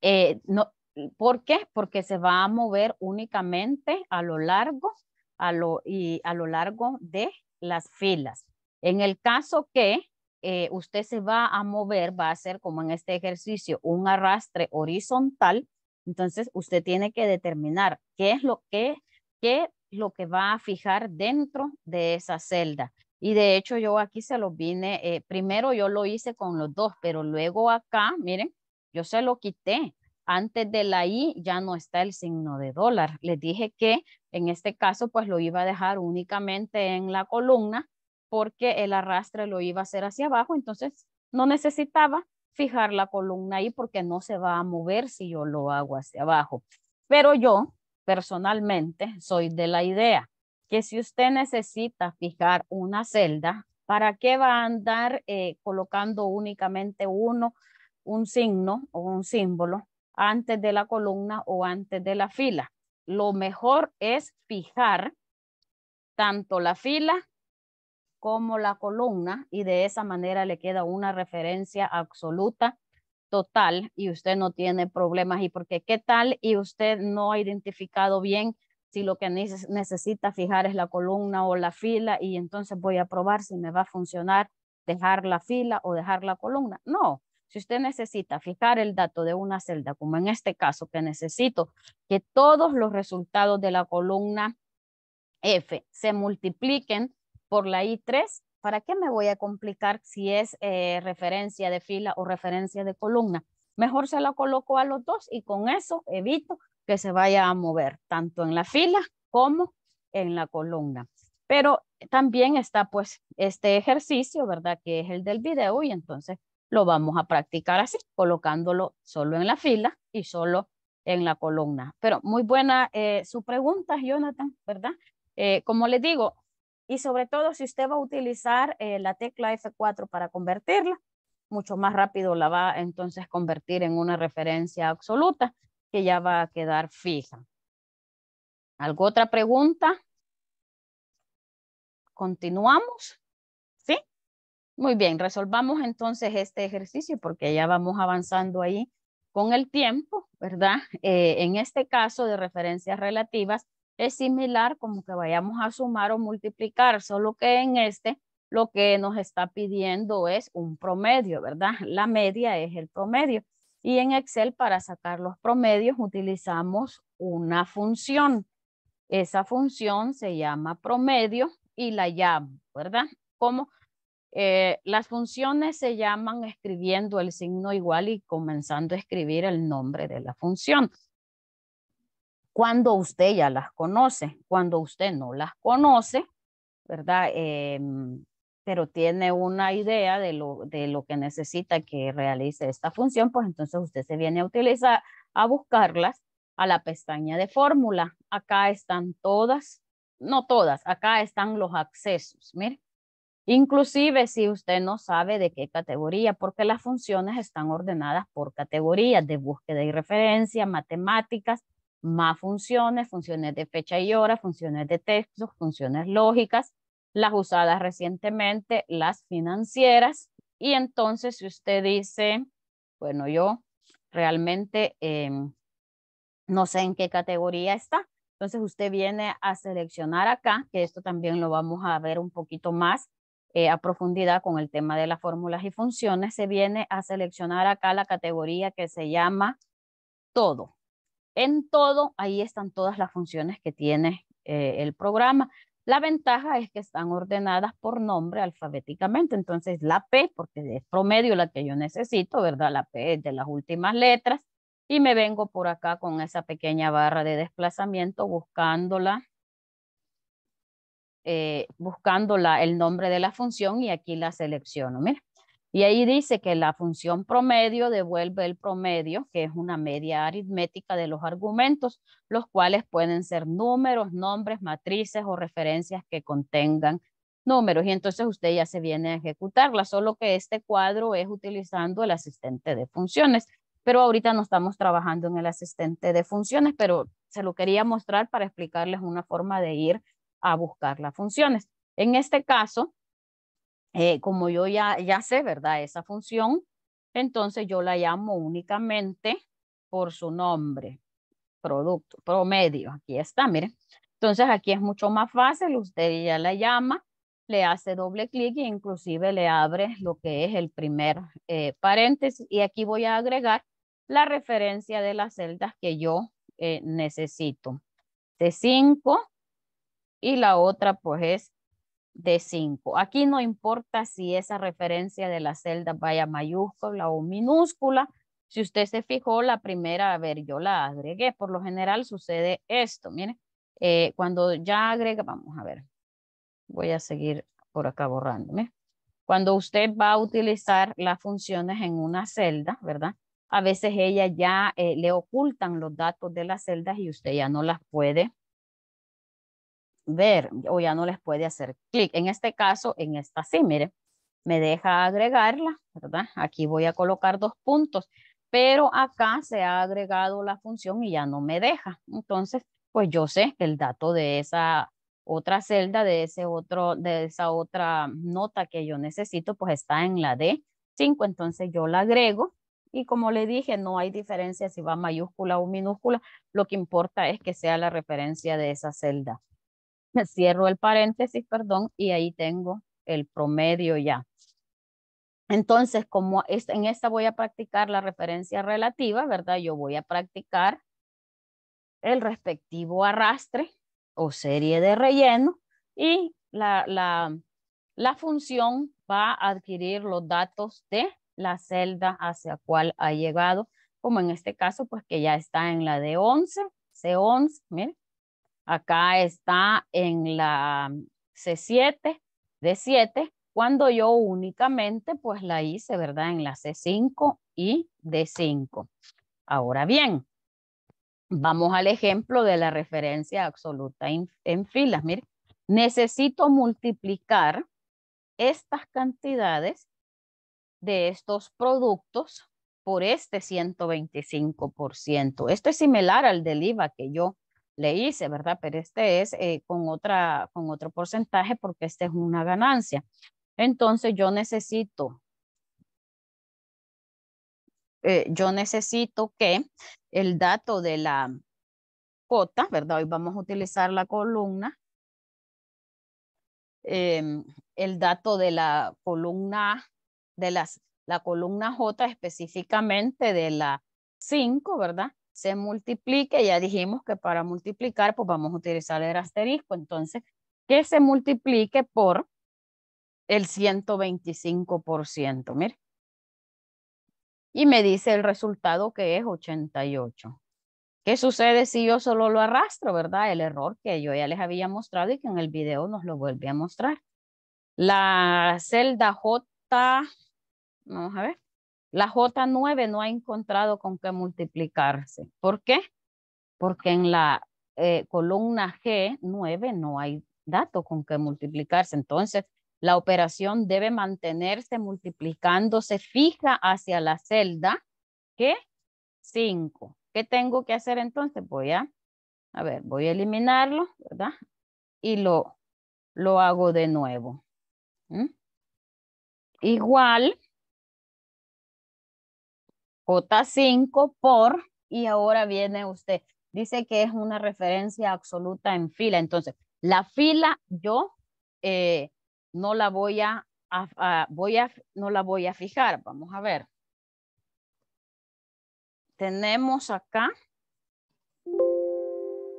Eh, no, ¿Por qué? Porque se va a mover únicamente a lo largo a lo, y a lo largo de las filas. En el caso que eh, usted se va a mover, va a hacer como en este ejercicio un arrastre horizontal, entonces usted tiene que determinar qué es lo que, qué lo que va a fijar dentro de esa celda. Y de hecho yo aquí se lo vine, eh, primero yo lo hice con los dos, pero luego acá, miren, yo se lo quité antes de la I ya no está el signo de dólar. Les dije que en este caso pues lo iba a dejar únicamente en la columna porque el arrastre lo iba a hacer hacia abajo, entonces no necesitaba fijar la columna ahí porque no se va a mover si yo lo hago hacia abajo. Pero yo personalmente soy de la idea que si usted necesita fijar una celda, ¿para qué va a andar eh, colocando únicamente uno, un signo o un símbolo antes de la columna o antes de la fila. Lo mejor es fijar tanto la fila como la columna y de esa manera le queda una referencia absoluta total y usted no tiene problemas y porque qué tal y usted no ha identificado bien si lo que necesita fijar es la columna o la fila y entonces voy a probar si me va a funcionar dejar la fila o dejar la columna. No, si usted necesita fijar el dato de una celda, como en este caso, que necesito que todos los resultados de la columna F se multipliquen por la I3, ¿para qué me voy a complicar si es eh, referencia de fila o referencia de columna? Mejor se la coloco a los dos y con eso evito que se vaya a mover tanto en la fila como en la columna. Pero también está pues este ejercicio, ¿verdad? Que es el del video y entonces lo vamos a practicar así, colocándolo solo en la fila y solo en la columna. Pero muy buena eh, su pregunta, Jonathan, ¿verdad? Eh, como les digo, y sobre todo si usted va a utilizar eh, la tecla F4 para convertirla, mucho más rápido la va a entonces convertir en una referencia absoluta que ya va a quedar fija. ¿Alguna otra pregunta? ¿Continuamos? Muy bien, resolvamos entonces este ejercicio porque ya vamos avanzando ahí con el tiempo, ¿verdad? Eh, en este caso de referencias relativas es similar como que vayamos a sumar o multiplicar, solo que en este lo que nos está pidiendo es un promedio, ¿verdad? La media es el promedio. Y en Excel para sacar los promedios utilizamos una función. Esa función se llama promedio y la llamo, ¿verdad? Como eh, las funciones se llaman escribiendo el signo igual y comenzando a escribir el nombre de la función. Cuando usted ya las conoce, cuando usted no las conoce, ¿verdad? Em, pero tiene una idea de lo, de lo que necesita que realice esta función, pues entonces usted se viene a utilizar, a buscarlas a la pestaña de fórmula. Acá están todas, no todas, acá están los accesos. Mire, Inclusive si usted no sabe de qué categoría, porque las funciones están ordenadas por categorías de búsqueda y referencia, matemáticas, más funciones, funciones de fecha y hora, funciones de texto, funciones lógicas, las usadas recientemente, las financieras. Y entonces si usted dice, bueno, yo realmente em, no sé en qué categoría está, entonces usted viene a seleccionar acá, que esto también lo vamos a ver un poquito más eh, a profundidad con el tema de las fórmulas y funciones, se viene a seleccionar acá la categoría que se llama todo. En todo, ahí están todas las funciones que tiene eh, el programa. La ventaja es que están ordenadas por nombre alfabéticamente. Entonces, la P, porque es promedio la que yo necesito, ¿verdad? La P es de las últimas letras. Y me vengo por acá con esa pequeña barra de desplazamiento buscándola. Eh, buscándola el nombre de la función y aquí la selecciono. Mira. Y ahí dice que la función promedio devuelve el promedio, que es una media aritmética de los argumentos, los cuales pueden ser números, nombres, matrices o referencias que contengan números. Y entonces usted ya se viene a ejecutarla, solo que este cuadro es utilizando el asistente de funciones. Pero ahorita no estamos trabajando en el asistente de funciones, pero se lo quería mostrar para explicarles una forma de ir a buscar las funciones. En este caso, eh, como yo ya, ya sé, ¿verdad? Esa función, entonces yo la llamo únicamente por su nombre, producto, promedio. Aquí está, miren. Entonces aquí es mucho más fácil, usted ya la llama, le hace doble clic e inclusive le abre lo que es el primer eh, paréntesis y aquí voy a agregar la referencia de las celdas que yo eh, necesito. C5 y la otra pues es de 5. Aquí no importa si esa referencia de la celda vaya mayúscula o minúscula. Si usted se fijó la primera, a ver, yo la agregué. Por lo general sucede esto. Mire, eh, cuando ya agrega, vamos a ver. Voy a seguir por acá borrándome. Cuando usted va a utilizar las funciones en una celda, ¿verdad? A veces ella ya eh, le ocultan los datos de las celdas y usted ya no las puede ver o ya no les puede hacer clic. En este caso, en esta sí, mire, me deja agregarla, ¿verdad? Aquí voy a colocar dos puntos, pero acá se ha agregado la función y ya no me deja. Entonces, pues yo sé que el dato de esa otra celda, de, ese otro, de esa otra nota que yo necesito, pues está en la D5, entonces yo la agrego y como le dije, no hay diferencia si va mayúscula o minúscula, lo que importa es que sea la referencia de esa celda cierro el paréntesis, perdón, y ahí tengo el promedio ya. Entonces, como en esta voy a practicar la referencia relativa, ¿verdad? Yo voy a practicar el respectivo arrastre o serie de relleno y la, la, función va a adquirir los datos de la celda hacia cual ha llegado, como en este caso, pues que ya está en la de 11, C11, miren, Acá está en la C7 de 7, cuando yo únicamente pues la hice, ¿verdad? En la C5 y D5. Ahora bien, vamos al ejemplo de la referencia absoluta en, filas. Mire, necesito multiplicar estas cantidades de estos productos por este 125%. Esto es similar al del IVA que yo le hice, ¿verdad? Pero este es eh, con, otra, con otro porcentaje porque este es una ganancia. Entonces yo necesito, eh, yo necesito que el dato de la J, ¿verdad? Hoy vamos a utilizar la columna. Em, el dato de la columna, de las, la columna J específicamente de la 5, ¿verdad? Se multiplique, ya dijimos que para multiplicar pues vamos a utilizar el asterisco, entonces que se multiplique por el 125%, mire. Y me dice el resultado que es 88. ¿Qué sucede si yo solo lo arrastro, verdad? El error que yo ya les había mostrado y que en el video nos lo vuelve a mostrar. La celda J, vamos a ver, la J9 no ha encontrado con qué multiplicarse. ¿Por qué? Porque en la eh, columna G9 no hay dato con qué multiplicarse. Entonces, la operación debe mantenerse multiplicándose fija hacia la celda G5. ¿Qué tengo que hacer entonces? Voy a, a ver, voy a eliminarlo, ¿verdad? Y lo, lo hago de nuevo. Igual, J5 por, y ahora viene usted, dice que es una referencia absoluta en fila. Entonces, la fila yo eh, no la voy a, voy a, no la voy a fijar. Vamos a ver. Tenemos acá,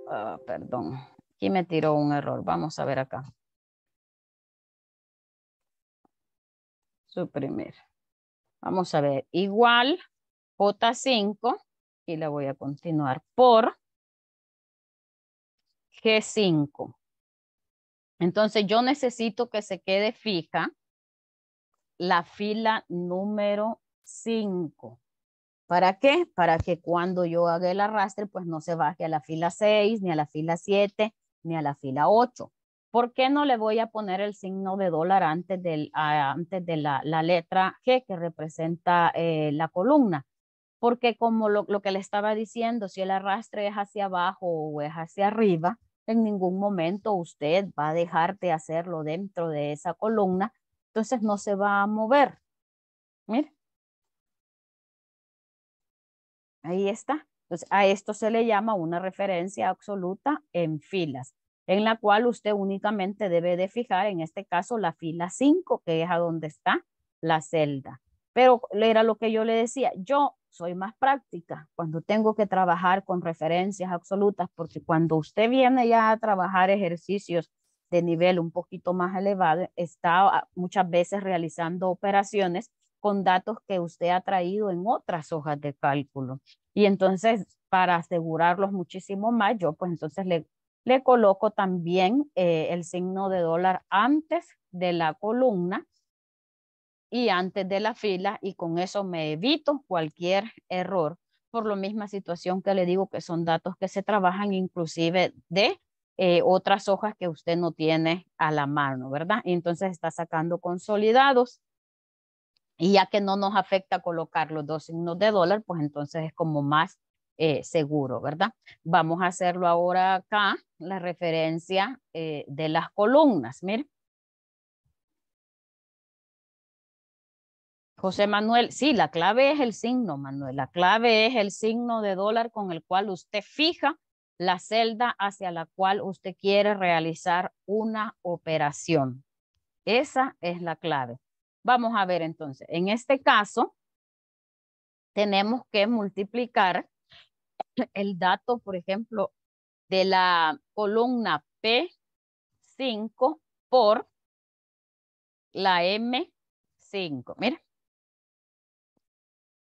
ah, perdón, Aquí me tiró un error. Vamos a ver acá. Suprimir. Vamos a ver. Igual J5. Y la voy a continuar por G5. Entonces yo necesito que se quede fija la fila número 5. ¿Para qué? Para que cuando yo haga el arrastre, pues no se baje a la fila 6, ni a la fila 7, ni a la fila 8. ¿Por qué no le voy a poner el signo de dólar antes, del, antes de la, letra G que representa eh, la columna? Porque como lo, lo que le estaba diciendo, si el arrastre es hacia abajo o es hacia arriba, en ningún momento usted va a dejar de hacerlo dentro de esa columna, entonces no se va a mover. Mire. Ahí está. Entonces, a esto se le llama una referencia absoluta en filas, en la cual usted únicamente debe de fijar, en este caso, la fila 5, que es a donde está la celda. Pero era lo que yo le decía, yo soy más práctica cuando tengo que trabajar con referencias absolutas, porque cuando usted viene ya a trabajar ejercicios de nivel un poquito más elevado, está muchas veces realizando operaciones con datos que usted ha traído en otras hojas de cálculo. Y entonces, para asegurarlos muchísimo más, yo pues entonces le, le coloco también eh, el signo de dólar antes de la columna y antes de la fila y con eso me evito cualquier error por la misma situación que le digo que son datos que se trabajan inclusive de eh, otras hojas que usted no tiene a la mano, ¿verdad? Entonces está sacando consolidados y ya que no nos afecta colocar los dos signos de dólar, pues entonces es como más eh, seguro, ¿verdad? Vamos a hacerlo ahora acá, la referencia eh, de las columnas, miren. José Manuel, sí, la clave es el signo, Manuel. La clave es el signo de dólar con el cual usted fija la celda hacia la cual usted quiere realizar una operación. Esa es la clave. Vamos a ver entonces, en este caso, tenemos que multiplicar el dato, por ejemplo, de la columna P5 por la M5. Mira.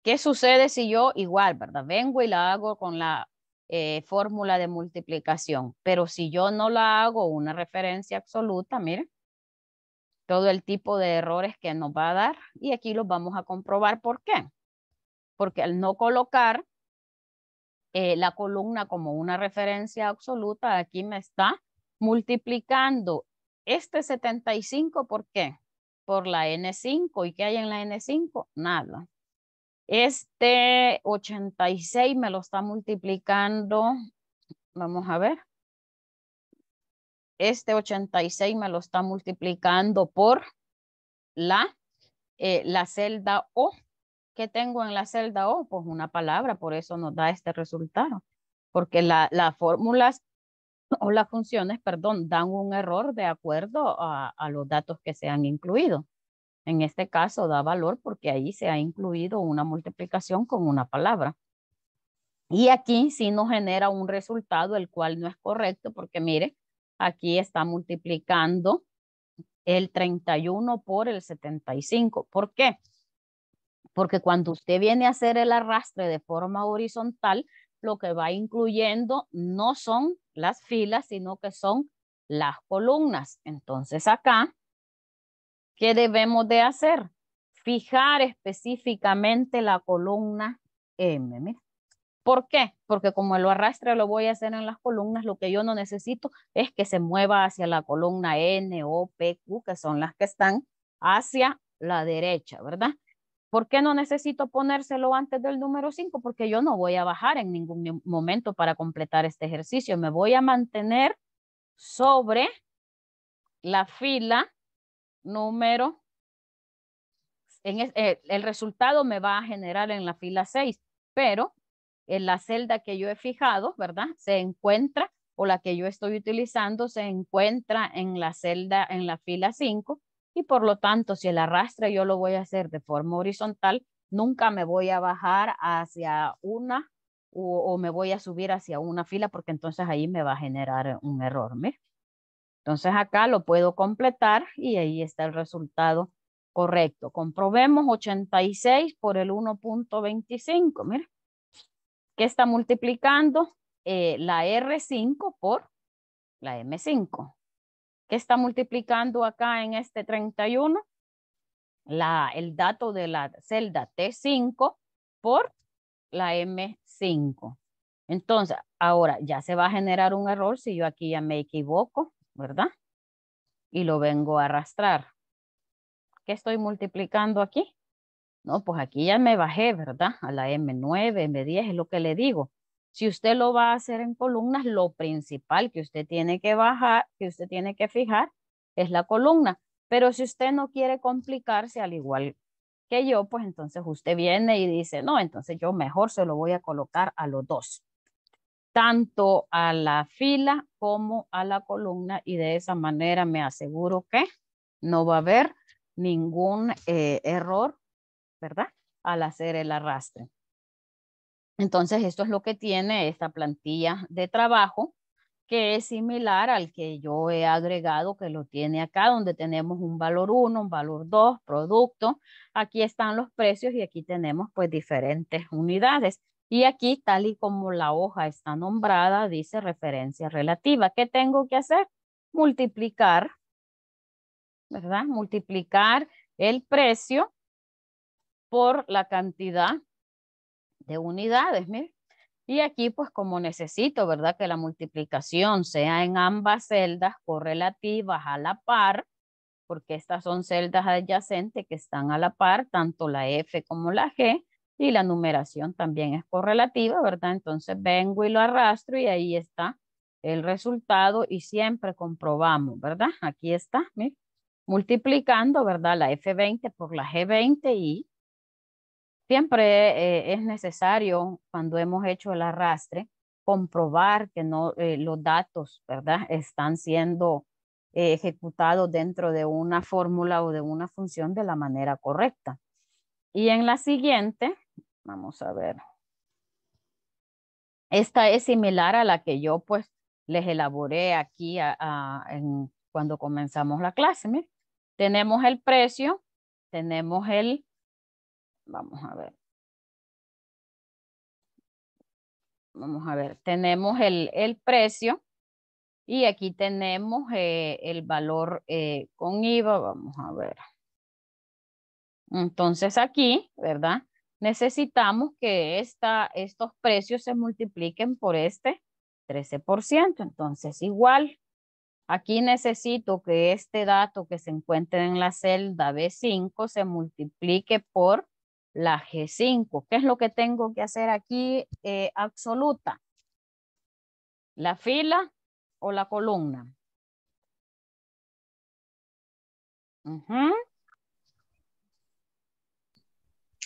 ¿Qué sucede si yo igual, verdad? Vengo y la hago con la eh, fórmula de multiplicación, pero si yo no la hago una referencia absoluta, miren, todo el tipo de errores que nos va a dar y aquí los vamos a comprobar. ¿Por qué? Porque al no colocar eh, la columna como una referencia absoluta, aquí me está multiplicando este 75, ¿por qué? Por la N5. ¿Y qué hay en la N5? Nada. Este 86 me lo está multiplicando. Vamos a ver. Este 86 me lo está multiplicando por la, eh, la celda O. ¿Qué tengo en la celda O? Pues una palabra, por eso nos da este resultado. Porque las fórmulas o las funciones, perdón, dan un error de acuerdo a, a los datos que se han incluido. En este caso da valor porque ahí se ha incluido una multiplicación con una palabra. Y aquí sí nos genera un resultado el cual no es correcto porque mire, aquí está multiplicando el 31 por el 75. ¿Por qué? Porque cuando usted viene a hacer el arrastre de forma horizontal, lo que va incluyendo no son las filas, sino que son las columnas. Entonces acá ¿Qué debemos de hacer? Fijar específicamente la columna M. ¿Por qué? Porque como lo arrastre lo voy a hacer en las columnas, lo que yo no necesito es que se mueva hacia la columna N, O, P, Q, que son las que están hacia la derecha, ¿verdad? ¿Por qué no necesito ponérselo antes del número 5? Porque yo no voy a bajar en ningún momento para completar este ejercicio. Me voy a mantener sobre la fila número, en eh, el, resultado me va a generar en la fila 6, pero en la celda que yo he fijado, ¿verdad? Se encuentra, o la que yo estoy utilizando, se encuentra en la celda, en la fila 5, y por lo tanto, si el arrastre yo lo voy a hacer de forma horizontal, nunca me voy a bajar hacia una o, o me voy a subir hacia una fila porque entonces ahí me va a generar un error. Mire. Entonces acá lo puedo completar y ahí está el resultado correcto. Comprobemos 86 por el 1.25. Mire. ¿Qué está multiplicando? Eh, la R5 por la M5. ¿Qué está multiplicando acá en este 31? La, el dato de la celda T5 por la M5. Entonces, ahora ya se va a generar un error si yo aquí ya me equivoco, ¿verdad? Y lo vengo a arrastrar. ¿Qué estoy multiplicando aquí? No, pues aquí ya me bajé, ¿verdad? A la M9, M10 es lo que le digo. Si usted lo va a hacer en columnas, lo principal que usted tiene que bajar, que usted tiene que fijar, es la columna. Pero si usted no quiere complicarse, al igual que yo, pues entonces usted viene y dice, no, entonces yo mejor se lo voy a colocar a los dos, tanto a la fila como a la columna y de esa manera me aseguro que no va a haber ningún eh, error, ¿verdad? Al hacer el arrastre. Entonces, esto es lo que tiene esta plantilla de trabajo que es similar al que yo he agregado que lo tiene acá, donde tenemos un valor 1, un valor 2, producto. Aquí están los precios y aquí tenemos pues diferentes unidades. Y aquí, tal y como la hoja está nombrada, dice referencia relativa. ¿Qué tengo que hacer? Multiplicar, ¿verdad? Multiplicar el precio por la cantidad de unidades. Y aquí, pues como necesito, ¿verdad? Que la multiplicación sea en ambas celdas correlativas a la par, porque estas son celdas adyacentes que están a la par, tanto la F como la G, y la numeración también es correlativa, ¿verdad? Entonces vengo y lo arrastro y ahí está el resultado y siempre comprobamos, ¿verdad? Aquí está, mire, multiplicando, ¿verdad? La F20 por la G20 y Siempre eh, es necesario, cuando hemos hecho el arrastre, comprobar que no, eh, los datos, ¿verdad? Están siendo eh, ejecutados dentro de una fórmula o de una función de la manera correcta. Y en la siguiente, vamos a ver. Esta es similar a la que yo pues les elaboré aquí cuando comenzamos la clase. Tenemos el precio, tenemos el Vamos a ver. Vamos a ver, tenemos el, el precio y aquí tenemos eh, el valor eh, con IVA. Vamos a ver. Entonces aquí, ¿verdad? Necesitamos que esta, estos precios se multipliquen por este 13%. Entonces igual, aquí necesito que este dato que se encuentre en la celda B5 se multiplique por la G5. ¿Qué es lo que tengo que hacer aquí eh, absoluta? ¿La fila o la columna?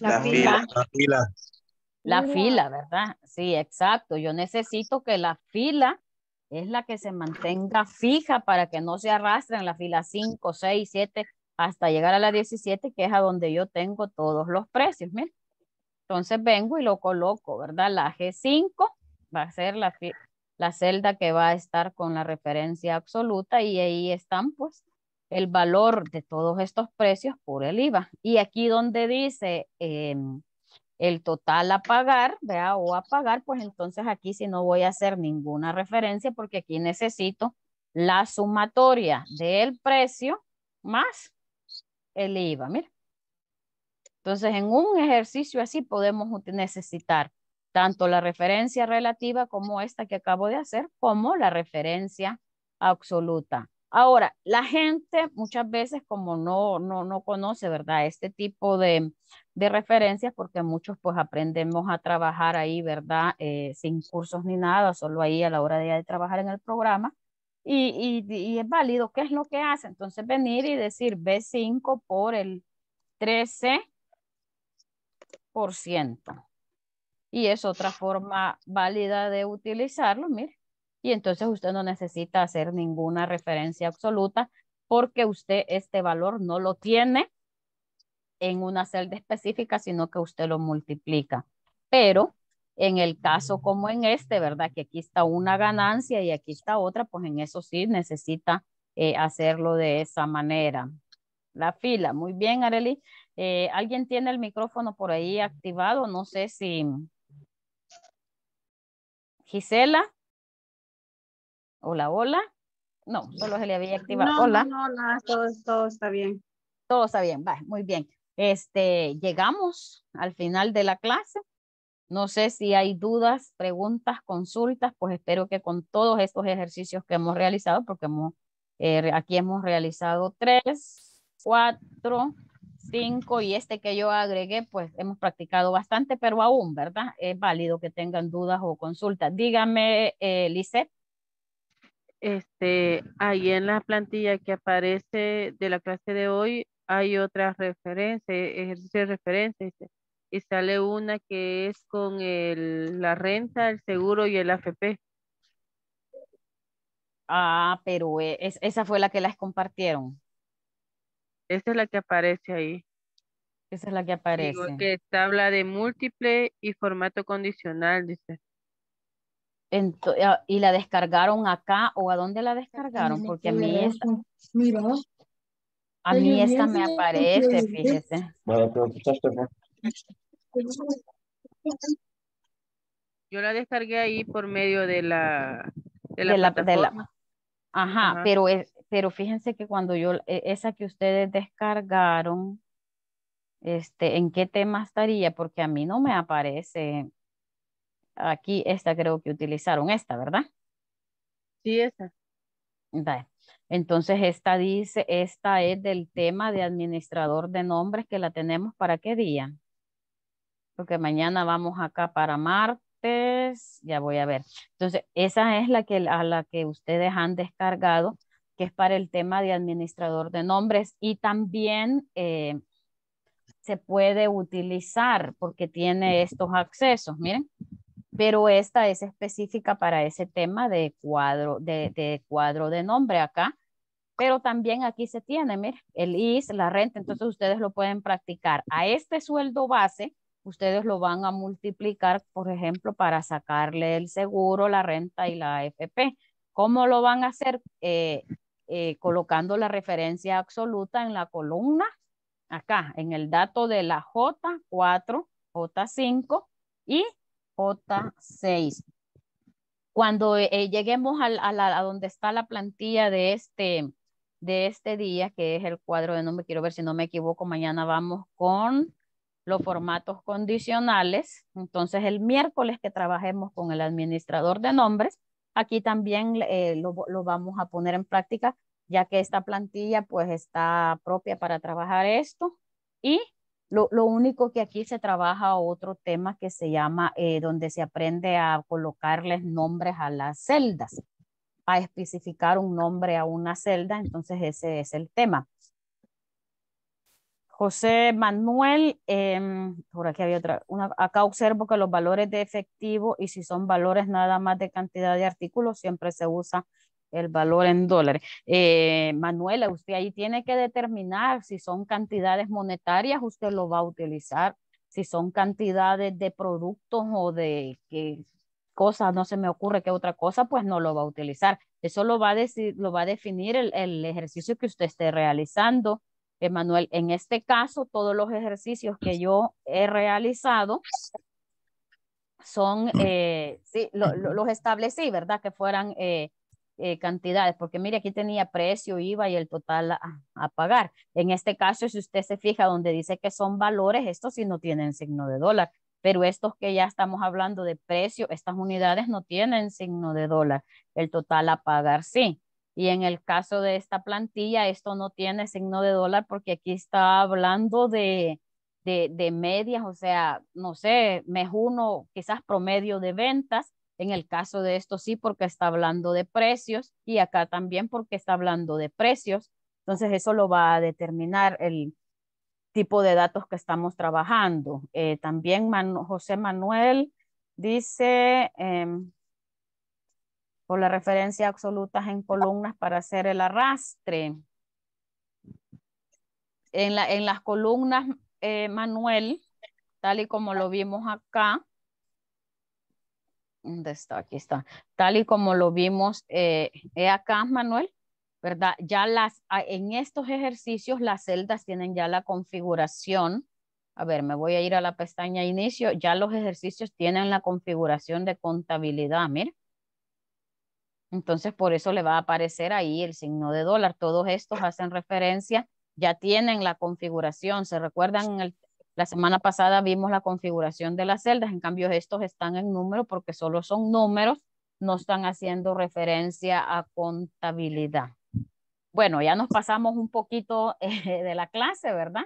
La, fila. La fila. La fila, ¿verdad? Sí, exacto. Yo necesito que la fila es la que se mantenga fija para que no se arrastre en la fila 5, 6, 7, hasta llegar a la 17, que es a donde yo tengo todos los precios. Miren. Entonces vengo y lo coloco, ¿verdad? La G5 va a ser la, la celda que va a estar con la referencia absoluta y ahí están pues el valor de todos estos precios por el IVA. Y aquí donde dice em, el total a pagar, vea, o a pagar, pues entonces aquí si no voy a hacer ninguna referencia porque aquí necesito la sumatoria del precio más el IVA. Mira. Entonces, en un ejercicio así podemos necesitar tanto la referencia relativa como esta que acabo de hacer, como la referencia absoluta. Ahora, la gente muchas veces como no, no, no conoce, ¿verdad? Este tipo de, de referencias, porque muchos pues aprendemos a trabajar ahí, ¿verdad? Eh, sin cursos ni nada, solo ahí a la hora de, trabajar en el programa. Y, y, es válido. ¿Qué es lo que hace? Entonces venir y decir B5 por el 13%. Y es otra forma válida de utilizarlo, mire. Y entonces usted no necesita hacer ninguna referencia absoluta porque usted este valor no lo tiene en una celda específica, sino que usted lo multiplica. Pero En el caso como en este, ¿verdad? Que aquí está una ganancia y aquí está otra, pues en eso sí necesita eh, hacerlo de esa manera. La fila, muy bien, Areli. Eh, ¿Alguien tiene el micrófono por ahí activado? No sé si... Gisela. Hola, hola. No, solo se le había activado. hola. No, no, todo, todo está bien. Todo está bien, va, muy bien. Este, llegamos al final de la clase. No sé si hay dudas, preguntas, consultas, pues espero que con todos estos ejercicios que hemos realizado, porque hemos, eh, aquí hemos realizado tres, cuatro, cinco y este que yo agregué, pues hemos practicado bastante, pero aún, ¿verdad? Es válido que tengan dudas o consultas. Dígame, eh, Este, ahí en la plantilla que aparece de la clase de hoy, hay otras referencias, ejercicio de referencia, y sale una que es con el, la renta, el seguro y el AFP. Ah, pero e, es, esa fue la que las compartieron. Esa es la que aparece ahí. Esa es la que aparece. Digo que habla de múltiple y formato condicional, dice. Ah, ¿Y la descargaron acá o a dónde la descargaron? Porque a mí esta, a mí esta me aparece, fíjese. Yo la descargué ahí por medio de la de la, plataforma. ajá, pero es, pero fíjense que cuando yo e, esa que ustedes descargaron este, ¿en qué tema estaría? Porque a mí no me aparece aquí esta creo que utilizaron esta, ¿verdad? Sí, esa. Entonces, esta dice, esta es del tema de administrador de nombres que la tenemos para qué día? porque mañana vamos acá para martes, ya voy a ver. Entonces, esa es la que, a la que ustedes han descargado, que es para el tema de administrador de nombres y también eh, se puede utilizar porque tiene estos accesos, miren, pero esta es específica para ese tema de cuadro de, de cuadro de nombre acá, pero también aquí se tiene, miren, el IS, la renta, entonces ustedes lo pueden practicar a este sueldo base, ustedes lo van a multiplicar, por ejemplo, para sacarle el seguro, la renta y la AFP. ¿Cómo lo van a hacer? Eh, eh, colocando la referencia absoluta en la columna, acá, en el dato de la J4, J5 y J6. Cuando eh, lleguemos a, donde está la plantilla de este, de este día, que es el cuadro de nombre, quiero ver si no me equivoco, mañana vamos con los formatos condicionales. Entonces, el miércoles que trabajemos con el administrador de nombres, aquí también eh, lo, vamos a poner en práctica, ya que esta plantilla pues está propia para trabajar esto. Y lo, único que aquí se trabaja otro tema que se llama, eh, donde se aprende a colocarles nombres a las celdas, a especificar un nombre a una celda. Entonces, ese es el tema. José Manuel, em, por aquí había otra, acá observo que los valores de efectivo y si son valores nada más de cantidad de artículos, siempre se usa el valor en dólares. Eh, Manuela, usted ahí tiene que determinar si son cantidades monetarias, usted lo va a utilizar. Si son cantidades de productos o de qué cosas, no se me ocurre qué otra cosa, pues no lo va a utilizar. Eso lo va a, decir, lo va a definir el, el ejercicio que usted esté realizando Emanuel, en este caso, todos los ejercicios que yo he realizado son, eh, sí, los establecí, ¿verdad? Que fueran eh, eh, cantidades, porque mire, aquí tenía precio, IVA y el total a, pagar. En este caso, si usted se fija donde dice que son valores, estos sí no tienen signo de dólar, pero estos que ya estamos hablando de precio, estas unidades no tienen signo de dólar, el total a pagar sí. Y en el caso de esta plantilla, esto no tiene signo de dólar porque aquí está hablando de, de, medias, o sea, no sé, mes uno, quizás promedio de ventas. En el caso de esto sí, porque está hablando de precios y acá también porque está hablando de precios. Entonces eso lo va a determinar el tipo de datos que estamos trabajando. Eh, también José Manuel dice, em, por la referencia absolutas en columnas para hacer el arrastre. En, la, en las columnas, eh, Manuel, tal y como lo vimos acá, ¿Dónde está? Aquí está. Tal y como lo vimos eh, acá, Manuel, ¿verdad? Ya las, ah, en estos ejercicios las celdas tienen ya la configuración. A ver, me voy a ir a la pestaña inicio. Ya los ejercicios tienen la configuración de contabilidad, mire. Entonces, por eso le va a aparecer ahí el signo de dólar. Todos estos hacen referencia, ya tienen la configuración. ¿Se recuerdan? La semana pasada vimos la configuración de las celdas. En cambio, estos están en número porque solo son números, no están haciendo referencia a contabilidad. Bueno, ya nos pasamos un poquito eh, de la clase, ¿verdad?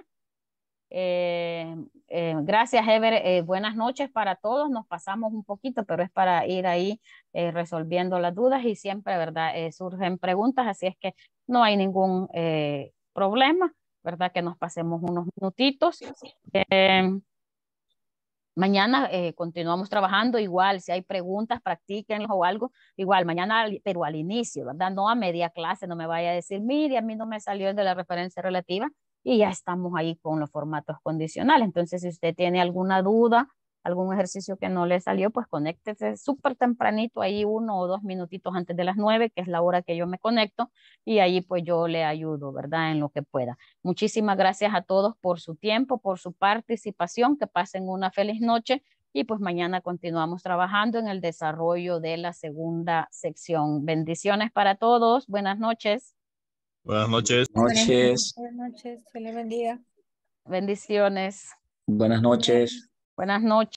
Eh, eh, gracias, Ever. buenas noches para todos. Nos pasamos un poquito, pero es para ir ahí resolviendo las dudas y siempre, ¿verdad? surgen preguntas, así es que no hay ningún problema, ¿verdad? Que nos pasemos unos minutitos. Mañana eh, continuamos trabajando igual, si hay preguntas, practiquen o algo, igual, mañana, pero al inicio, ¿verdad? No a media clase, no me vaya a decir, mire, a mí no me salió el de la referencia relativa y ya estamos ahí con los formatos condicionales. Entonces, si usted tiene alguna duda, algún ejercicio que no le salió, pues conéctese súper tempranito, ahí uno o dos minutitos antes de las nueve, que es la hora que yo me conecto, y ahí pues yo le ayudo, ¿verdad? En lo que pueda. Muchísimas gracias a todos por su tiempo, por su participación, que pasen una feliz noche y pues mañana continuamos trabajando en el desarrollo de la segunda sección. Bendiciones para todos, buenas noches. Buenas noches. Buenas noches. Buenas noches, le bendiga. Bendiciones. Buenas noches. Buenas noches.